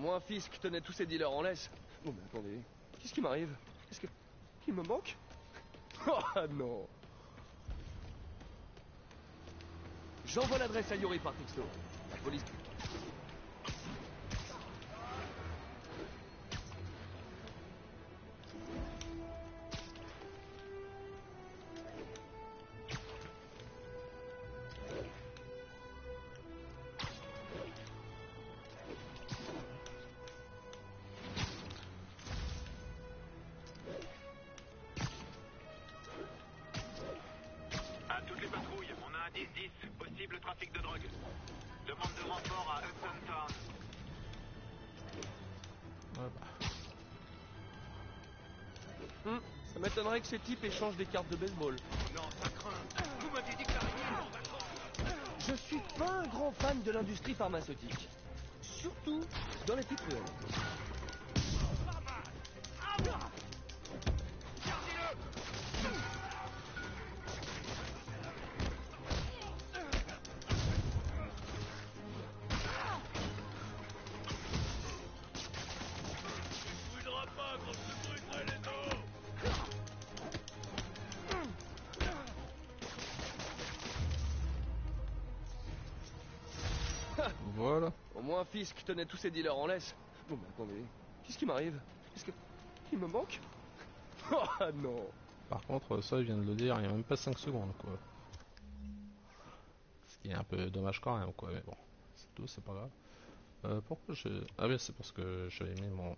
Moins Fisk tenait tous ses dealers en laisse. Bon, mais attendez, qu'est-ce qui m'arrive? Est-ce que... Il me manque? Oh non J'envoie l'adresse à Yuri par texto. La police... m'étonnerait que ces types échangent des cartes de baseball. Non, ça craint. Vous m'aviez dit que. Je suis pas un grand fan de l'industrie pharmaceutique. Surtout dans les petites ruelles. Voilà. Au moins Fisk tenait tous ses dealers en laisse. Bon, mais attendez, qu'est-ce qui m'arrive? Est-ce que... Il me manque? Oh non Par contre, ça, il vient de le dire, il n'y a même pas 5 secondes, quoi. Ce qui est un peu dommage quand même, quoi, mais bon. C'est tout, c'est pas grave. Euh, pourquoi je... Ah oui, c'est parce que j'avais mis mon...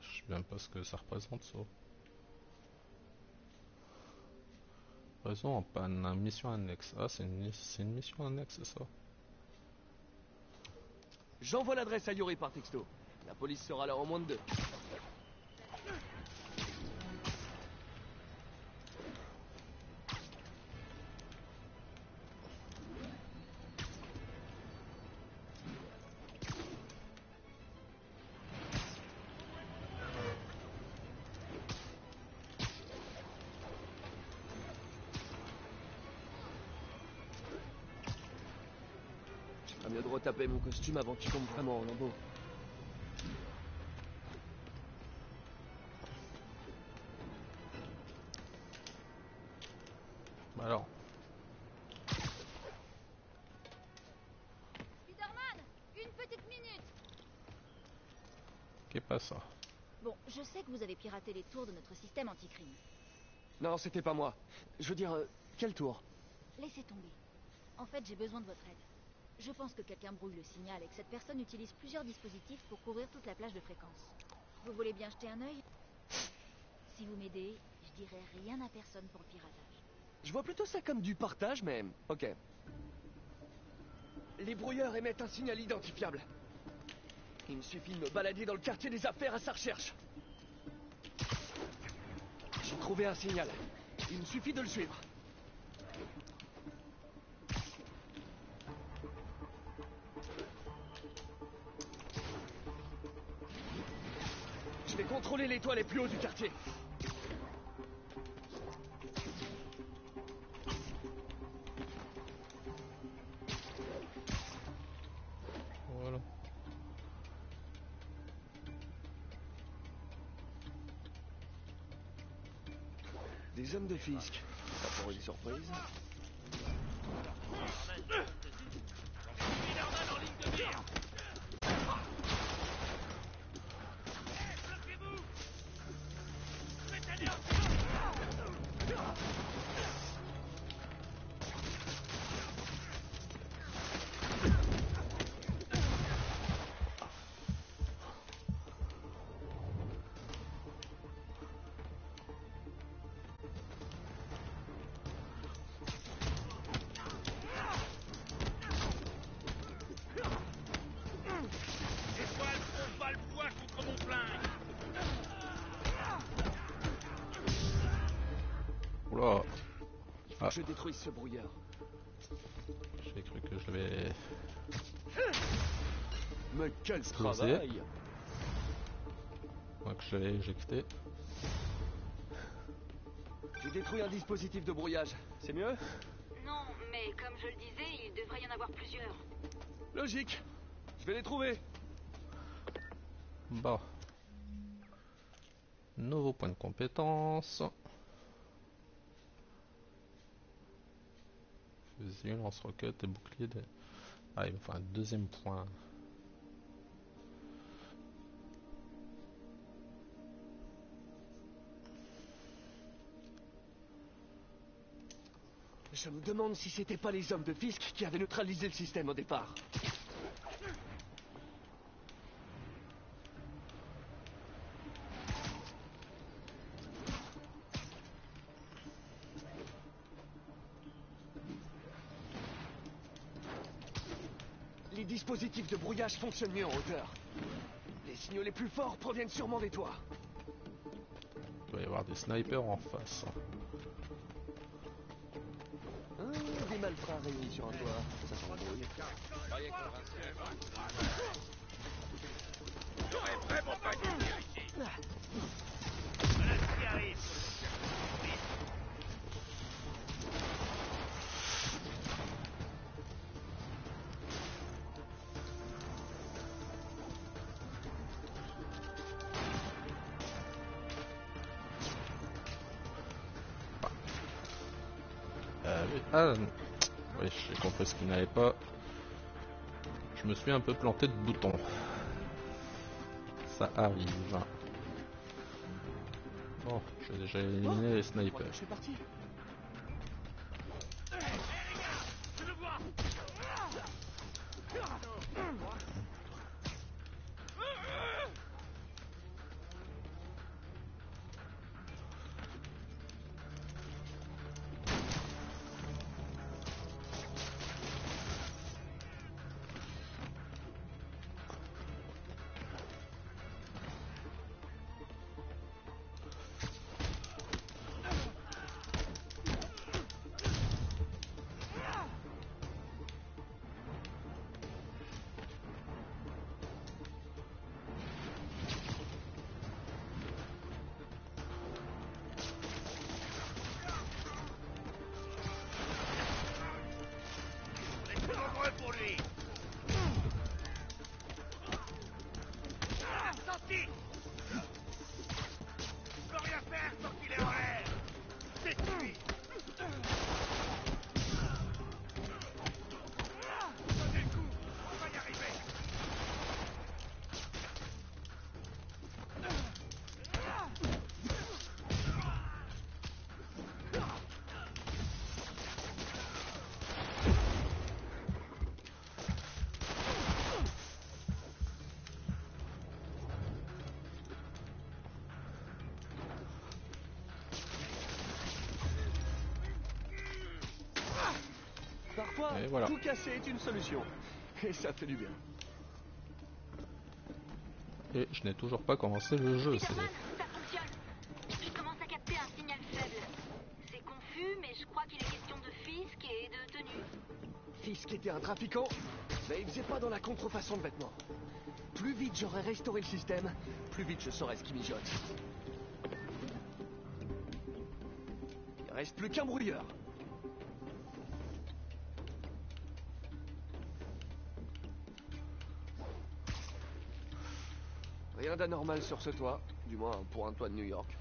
Je sais même pas ce que ça représente, ça. Raison en panne, mission annexe. Ah, c'est une, c'est une mission annexe, c'est ça J'envoie l'adresse à Yuri par texto. La police sera là en moins de deux. Retaper mon costume avant qu'il tombe vraiment en lambeaux. Bah alors, Spider-Man Une petite minute qu'est pas ça Bon, je sais que vous avez piraté les tours de notre système anticrime. Non, c'était pas moi. Je veux dire, euh, quel tour? Laissez tomber. En fait, j'ai besoin de votre aide. Je pense que quelqu'un brouille le signal et que cette personne utilise plusieurs dispositifs pour couvrir toute la plage de fréquence. Vous voulez bien jeter un œil? Si vous m'aidez, je dirai rien à personne pour le piratage. Je vois plutôt ça comme du partage, mais... Ok. Les brouilleurs émettent un signal identifiable. Il me suffit de me balader dans le quartier des affaires à sa recherche. J'ai trouvé un signal. Il me suffit de le suivre. Les toits les plus hauts du quartier. Voilà. Des hommes de fisc. Pas pour une surprise. Oula. Ah, Je détruis ce brouillard. j'ai cru que je l'avais... Mais quel travail Moi que je l'avais éjecté. J'ai détruit un dispositif de brouillage. C'est mieux? Non, mais comme je le disais, il devrait y en avoir plusieurs. Logique. Je vais les trouver. Bon. Nouveau point de compétence. Fusil, lance-roquette et bouclier de... Ah, il faut un deuxième point. Je me demande si c'était pas les hommes de Fisk qui avaient neutralisé le système au départ. Les dispositifs de brouillage fonctionnent mieux en hauteur. Les signaux les plus forts proviennent sûrement des toits. Il doit y avoir des snipers en face. Ah, des malfrats réunis sur un toit. Ça s'embrouille. J'aurais vraiment pas dû venir ici. N'allait pas. Je me suis un peu planté de bouton. Ça arrive. Bon, j'ai déjà éliminé les snipers. Et voilà. tout casser est une solution. Et ça fait du bien. Et je n'ai toujours pas commencé le jeu. ça fonctionne. Je commence à capter un signal faible. C'est confus, mais je crois qu'il est question de Fisk et de tenue. Fisk était un trafiquant, mais il faisait pas dans la contrefaçon de vêtements. Plus vite j'aurais restauré le système, plus vite je saurais ce qui mijote. Il reste plus qu'un brouilleur. Rien d'anormal sur ce toit, du moins pour un toit de New York.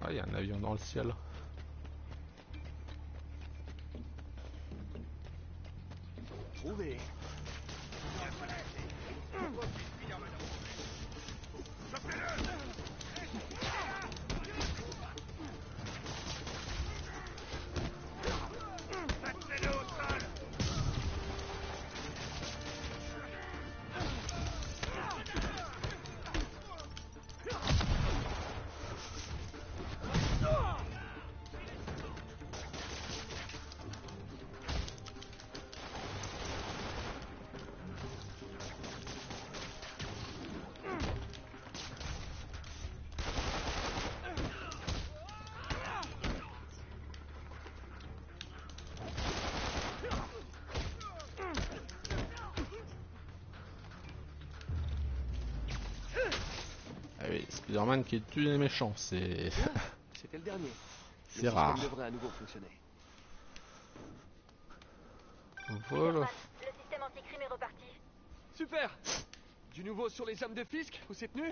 Ah, il y a un avion dans le ciel. Spider-Man qui tue les méchants, c'est... C'était le dernier. C'est Le rare. système devrait à nouveau fonctionner. Voilà. Le système anticrime est reparti. Super Du nouveau sur les hommes de Fisk Vous c'est tenu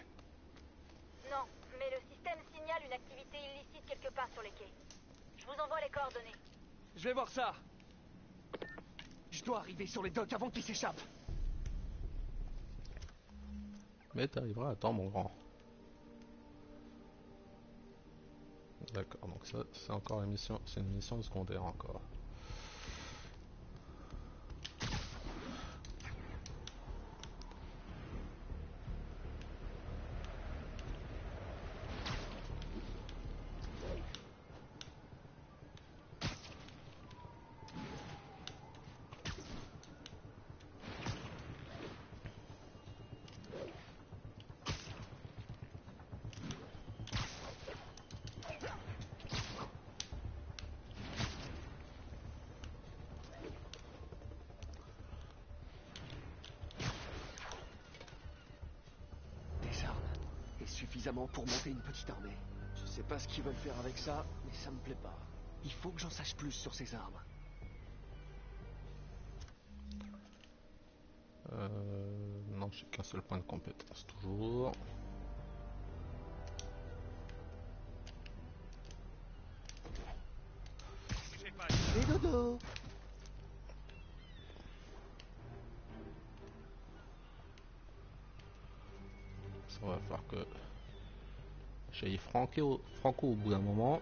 Non, mais le système signale une activité illicite quelque part sur les quais. Je vous envoie les coordonnées. Je vais voir ça. Je dois arriver sur les docks avant qu'ils s'échappent. Mais t'arriveras à temps, mon grand. Donc ça, c'est encore une mission, c'est une mission secondaire encore. Des armes. Et suffisamment pour monter une petite armée. Je sais pas ce qu'ils veulent faire avec ça, mais ça me plaît pas. Il faut que j'en sache plus sur ces armes. Euh, non, j'ai qu'un seul point de compétence, toujours. Et dodo franco au bout d'un moment.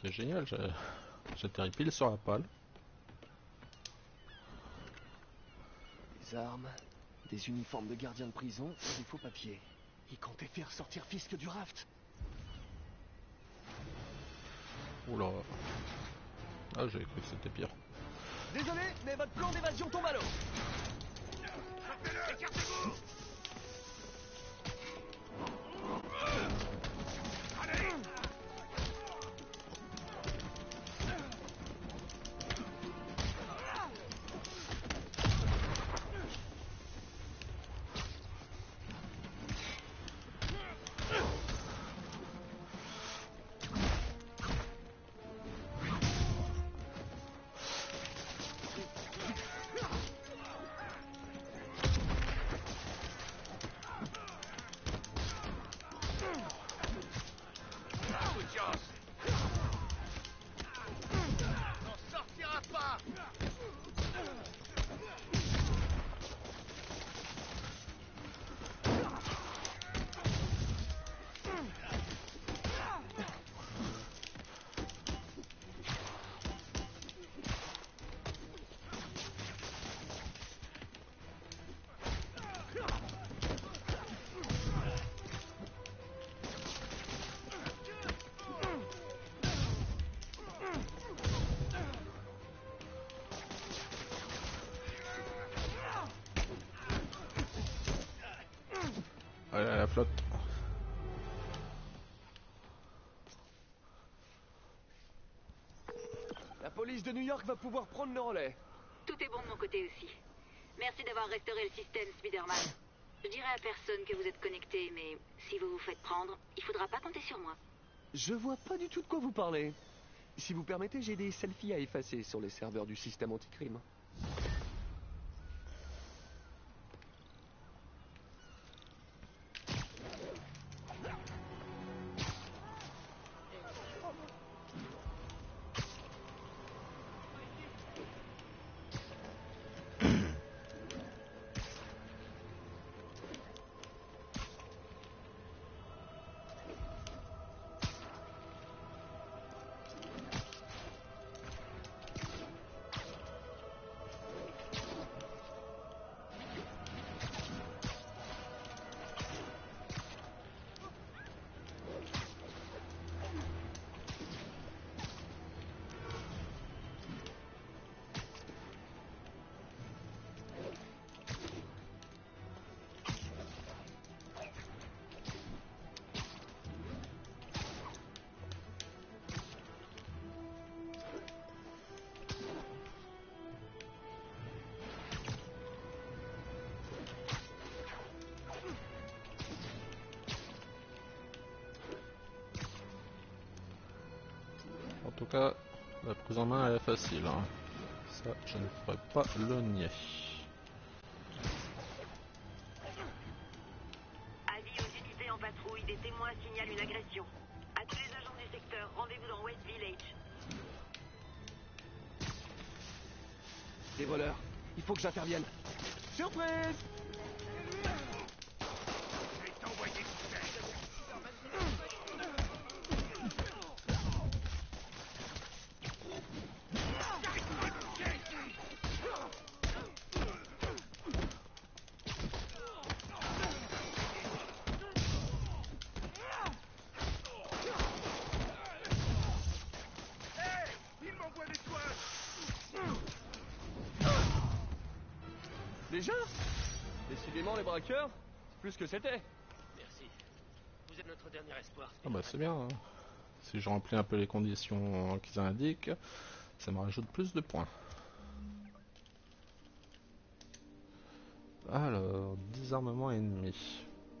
C'est génial, j'ai- j'atterris pile sur la pale. Des armes, des uniformes de gardiens de prison et des faux papiers. Ils comptaient faire sortir Fisk du raft. Oula. Ah, j'ai cru que c'était pire. Désolé, mais votre plan d'évasion tombe à l'eau. Écartez-vous police de New York va pouvoir prendre le relais. Tout est bon de mon côté aussi. Merci d'avoir restauré le système, Spider-Man. Je dirai à personne que vous êtes connecté, mais si vous vous faites prendre, il faudra pas compter sur moi. Je vois pas du tout de quoi vous parlez. Si vous permettez, j'ai des selfies à effacer sur les serveurs du système anticrime. Tout cas, la prise en main est facile. hein. Ça, je ne pourrais pas le nier. Avis aux unités en patrouille, des témoins signalent une agression. À tous les agents du secteur, rendez-vous dans West Village. Des voleurs. Il faut que j'intervienne. Surprise Plus que c'était. Merci. Vous êtes notre dernier espoir. Ah bah c'est bien. hein. Si je remplis un peu les conditions qu'ils indiquent, ça me rajoute plus de points. Alors, désarmement ennemi.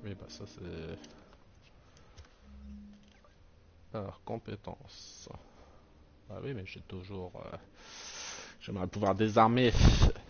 Oui, bah ça c'est... Alors, compétences. Ah oui, mais j'ai toujours... euh, J'aimerais pouvoir désarmer.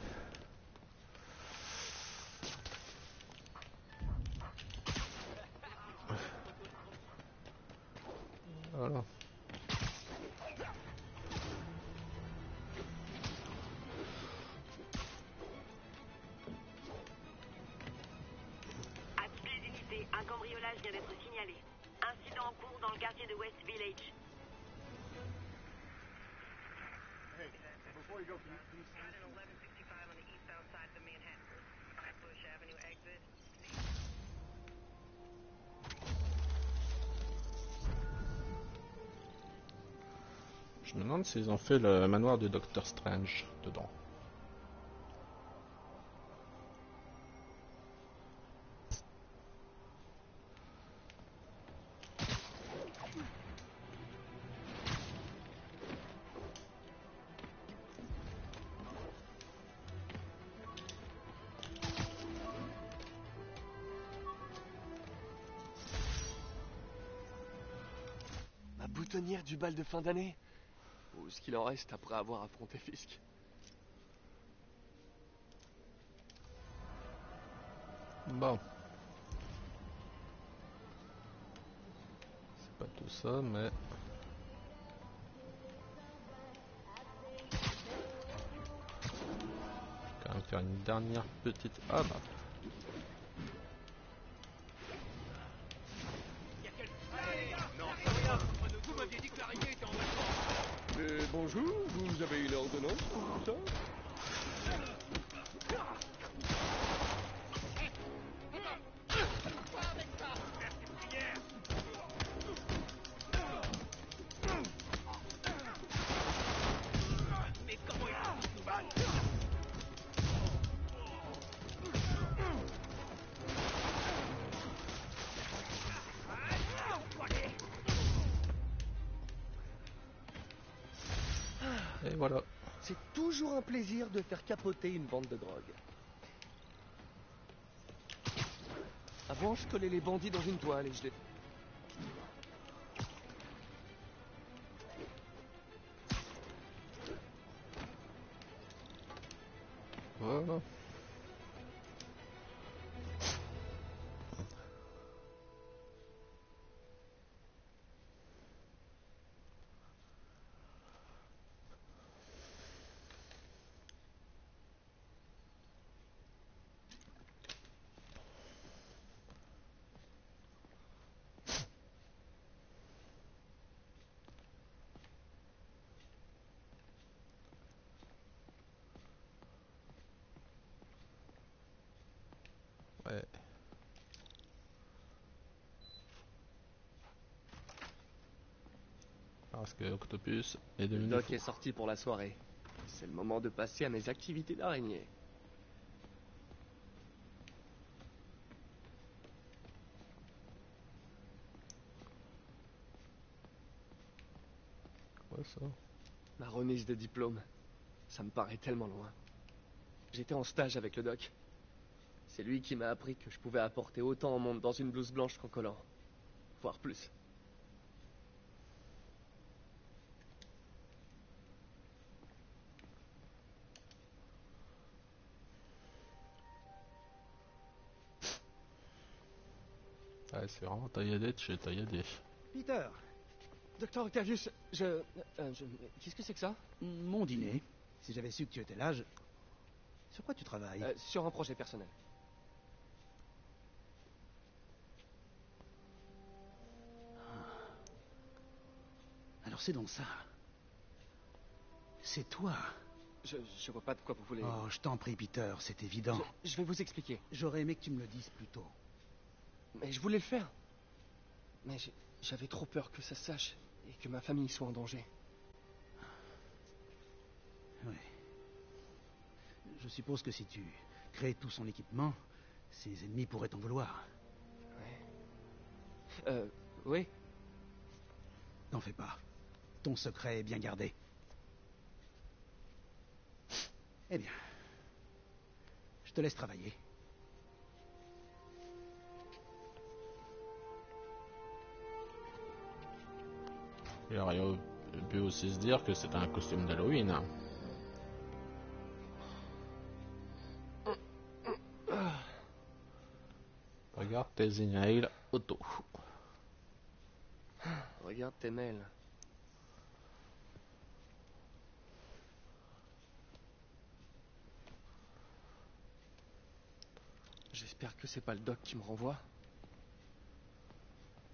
S'ils ont fait le manoir du Docteur Strange dedans. Ma boutonnière du bal de fin d'année ce qu'il en reste après avoir affronté Fisk. Bon. C'est pas tout ça, mais... Quand même faire une dernière petite... Ah bah... plaisir de faire capoter une bande de drogue. Avant, je collais les bandits dans une toile et je les... que Octopus est Le devenu doc fou. est sorti pour la soirée. C'est le moment de passer à mes activités d'araignée. Quoi ça? Ma remise de diplôme. Ça me paraît tellement loin. J'étais en stage avec le doc. C'est lui qui m'a appris que je pouvais apporter autant au monde dans une blouse blanche qu'en collant. Voire plus. C'est vraiment tailladé de chez tailladé. Peter, Docteur Octavius, je... euh, je- Qu'est-ce que c'est que ça? Mon dîner. Si j'avais su que tu étais là, je... Sur quoi tu travailles? Euh, Sur un projet personnel. Alors c'est donc ça. C'est toi. Je, je vois pas de quoi vous voulez... Oh, je t'en prie, Peter, c'est évident. Je, je vais vous expliquer. J'aurais aimé que tu me le dises plus tôt. Mais je voulais le faire. Mais j'avais trop peur que ça se sache et que ma famille soit en danger. Oui. Je suppose que si tu crées tout son équipement, ses ennemis pourraient t'en vouloir. Euh, oui N'en fais pas. Ton secret est bien gardé. Eh bien, je te laisse travailler. Il aurait pu aussi se dire que c'était un costume d'Halloween. Regarde tes emails auto. Regarde tes mails. J'espère que c'est pas le doc qui me renvoie.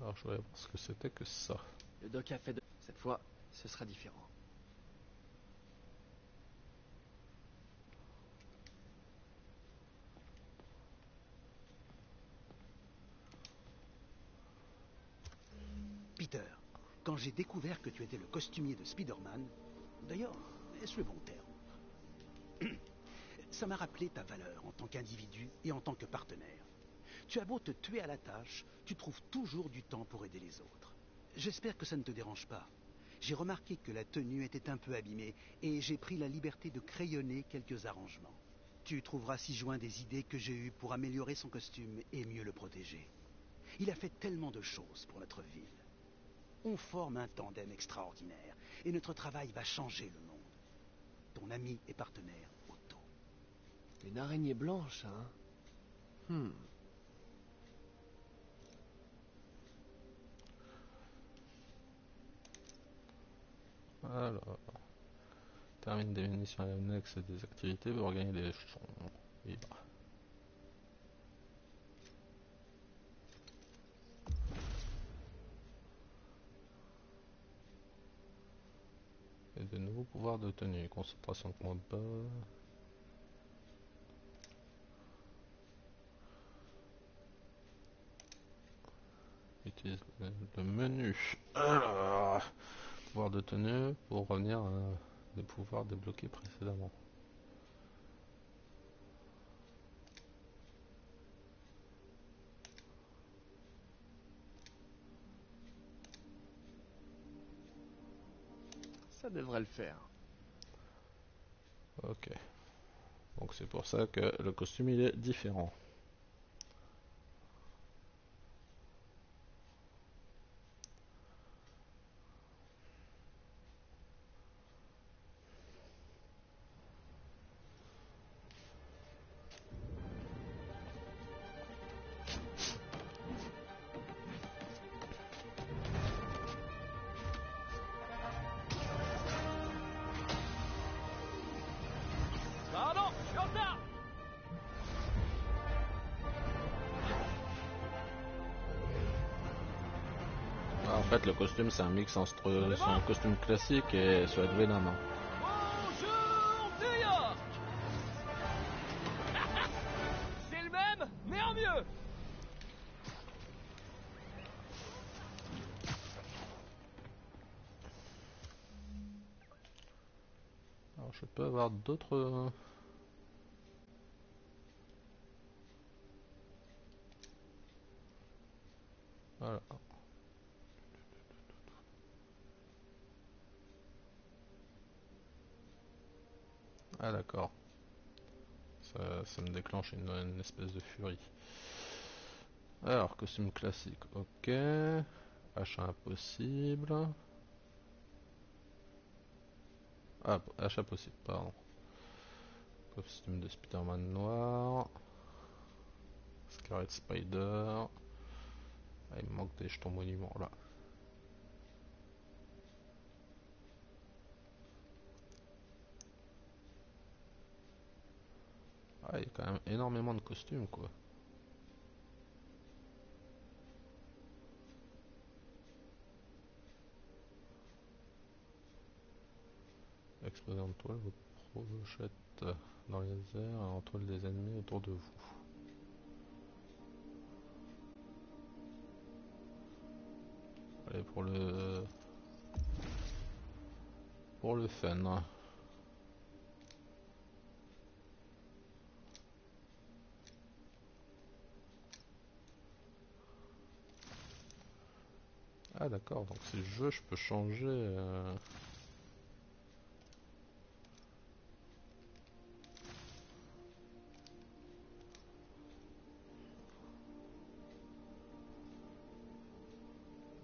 Alors je voulais voir ce que c'était que ça. Le doc a fait. Cette fois, ce sera différent. Peter, quand j'ai découvert que tu étais le costumier de Spider-Man, d'ailleurs, est-ce le bon terme? Ça m'a rappelé ta valeur en tant qu'individu et en tant que partenaire. Tu as beau te tuer à la tâche, tu trouves toujours du temps pour aider les autres. J'espère que ça ne te dérange pas. J'ai remarqué que la tenue était un peu abîmée et j'ai pris la liberté de crayonner quelques arrangements. Tu trouveras si joint des idées que j'ai eues pour améliorer son costume et mieux le protéger. Il a fait tellement de choses pour notre ville. On forme un tandem extraordinaire et notre travail va changer le monde. Ton ami et partenaire, Otto. Une araignée blanche, hein? Hmm. Alors. Termine des annexes et des activités pour gagner des champs libres. Et de nouveaux pouvoirs de tenue, concentration de combat. Utilise le menu. Alors, de tenue pour revenir à des pouvoirs débloqués précédemment. Ça devrait le faire. Ok. Donc c'est pour ça que le costume il est différent. Fait, le costume c'est un mix entre un costume classique et celui de Venom. hein. Bonjour, New York C'est le même, mais en mieux Alors je peux avoir d'autres. euh, Voilà. Ah d'accord. Ça, ça me déclenche une, une espèce de furie. Alors, costume classique, ok. Achat impossible. Ah, achat possible, pardon. Costume de Spider-Man noir. Scarlet Spider. Ah, il me manque des jetons monuments là. Il y a quand même énormément de costumes quoi. Explosion de toile vous projette dans les airs et entre des ennemis autour de vous. Allez pour le pour le fun. Ah d'accord, donc si je veux je peux changer euh,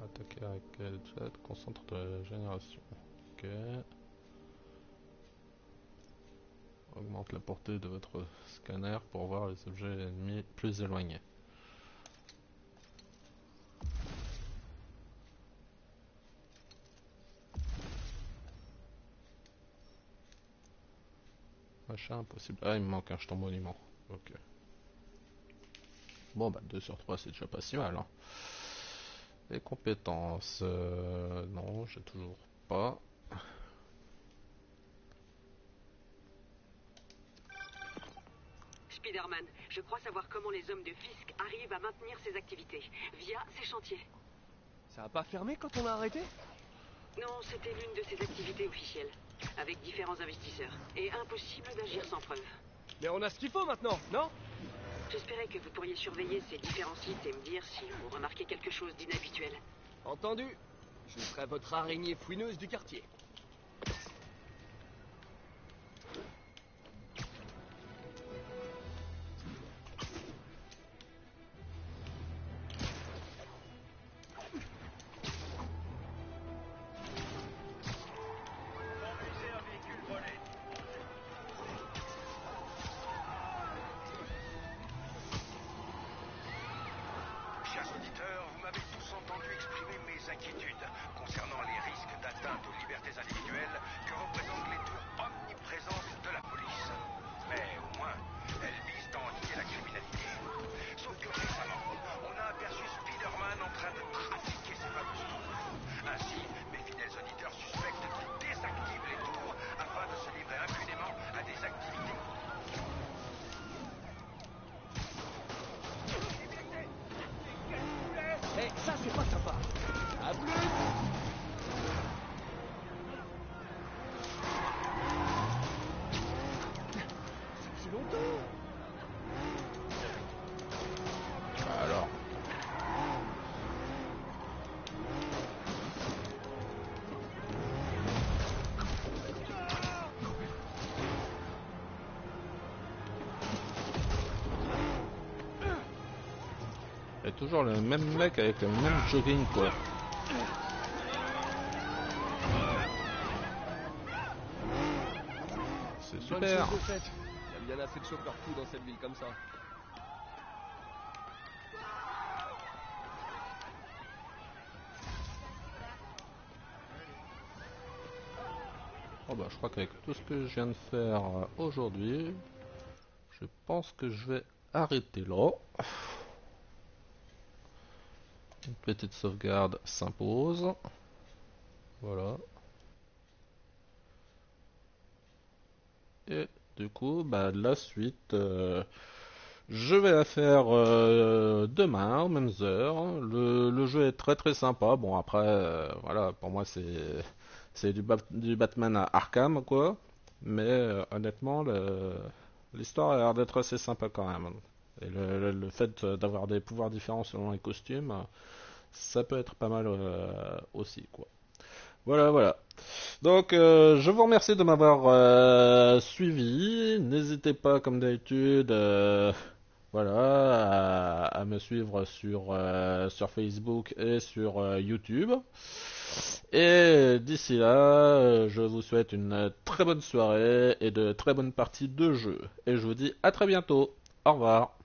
Attaquer avec le jet, concentre de la génération. Ok. Augmente la portée de votre scanner pour voir les objets ennemis plus éloignés. Machin impossible. Ah, il me manque un jeton monument. Ok. Bon, bah 2 sur 3, c'est déjà pas si mal. Hein. Les compétences. euh, non, j'ai toujours pas. Spider-Man, je crois savoir comment les hommes de Fisk arrivent à maintenir ces activités via ces chantiers. Ça a pas fermé quand on l'a arrêté? Non, c'était l'une de ces activités officielles, avec différents investisseurs. Et impossible d'agir sans preuve. Mais on a ce qu'il faut maintenant, non? J'espérais que vous pourriez surveiller ces différents sites et me dire si vous remarquez quelque chose d'inhabituel. Entendu. Je serai votre araignée fouineuse du quartier. Toujours le même mec avec le même jogging quoi. C'est super. Il y a bien assez de chauffeurs fous dans cette ville comme ça. Oh bah je crois qu'avec tout ce que je viens de faire euh, aujourd'hui, je pense que je vais arrêter là. Petite sauvegarde s'impose. Voilà. Et du coup, bah la suite, euh, je vais la faire euh, demain, aux mêmes heures. Le, jeu est très très sympa. Bon après, euh, voilà, pour moi c'est c'est du, du Batman à Arkham, quoi. Mais honnêtement, l'histoire a l'air d'être assez sympa quand même. Et le, fait d'avoir des pouvoirs différents selon les costumes, ça peut être pas mal euh, aussi, quoi. Voilà, voilà. Donc, euh, je vous remercie de m'avoir euh, suivi. N'hésitez pas, comme d'habitude, voilà, à, me suivre sur, sur Facebook et sur YouTube. Et d'ici là, je vous souhaite une très bonne soirée et de très bonnes parties de jeu. Et je vous dis à très bientôt. Au revoir.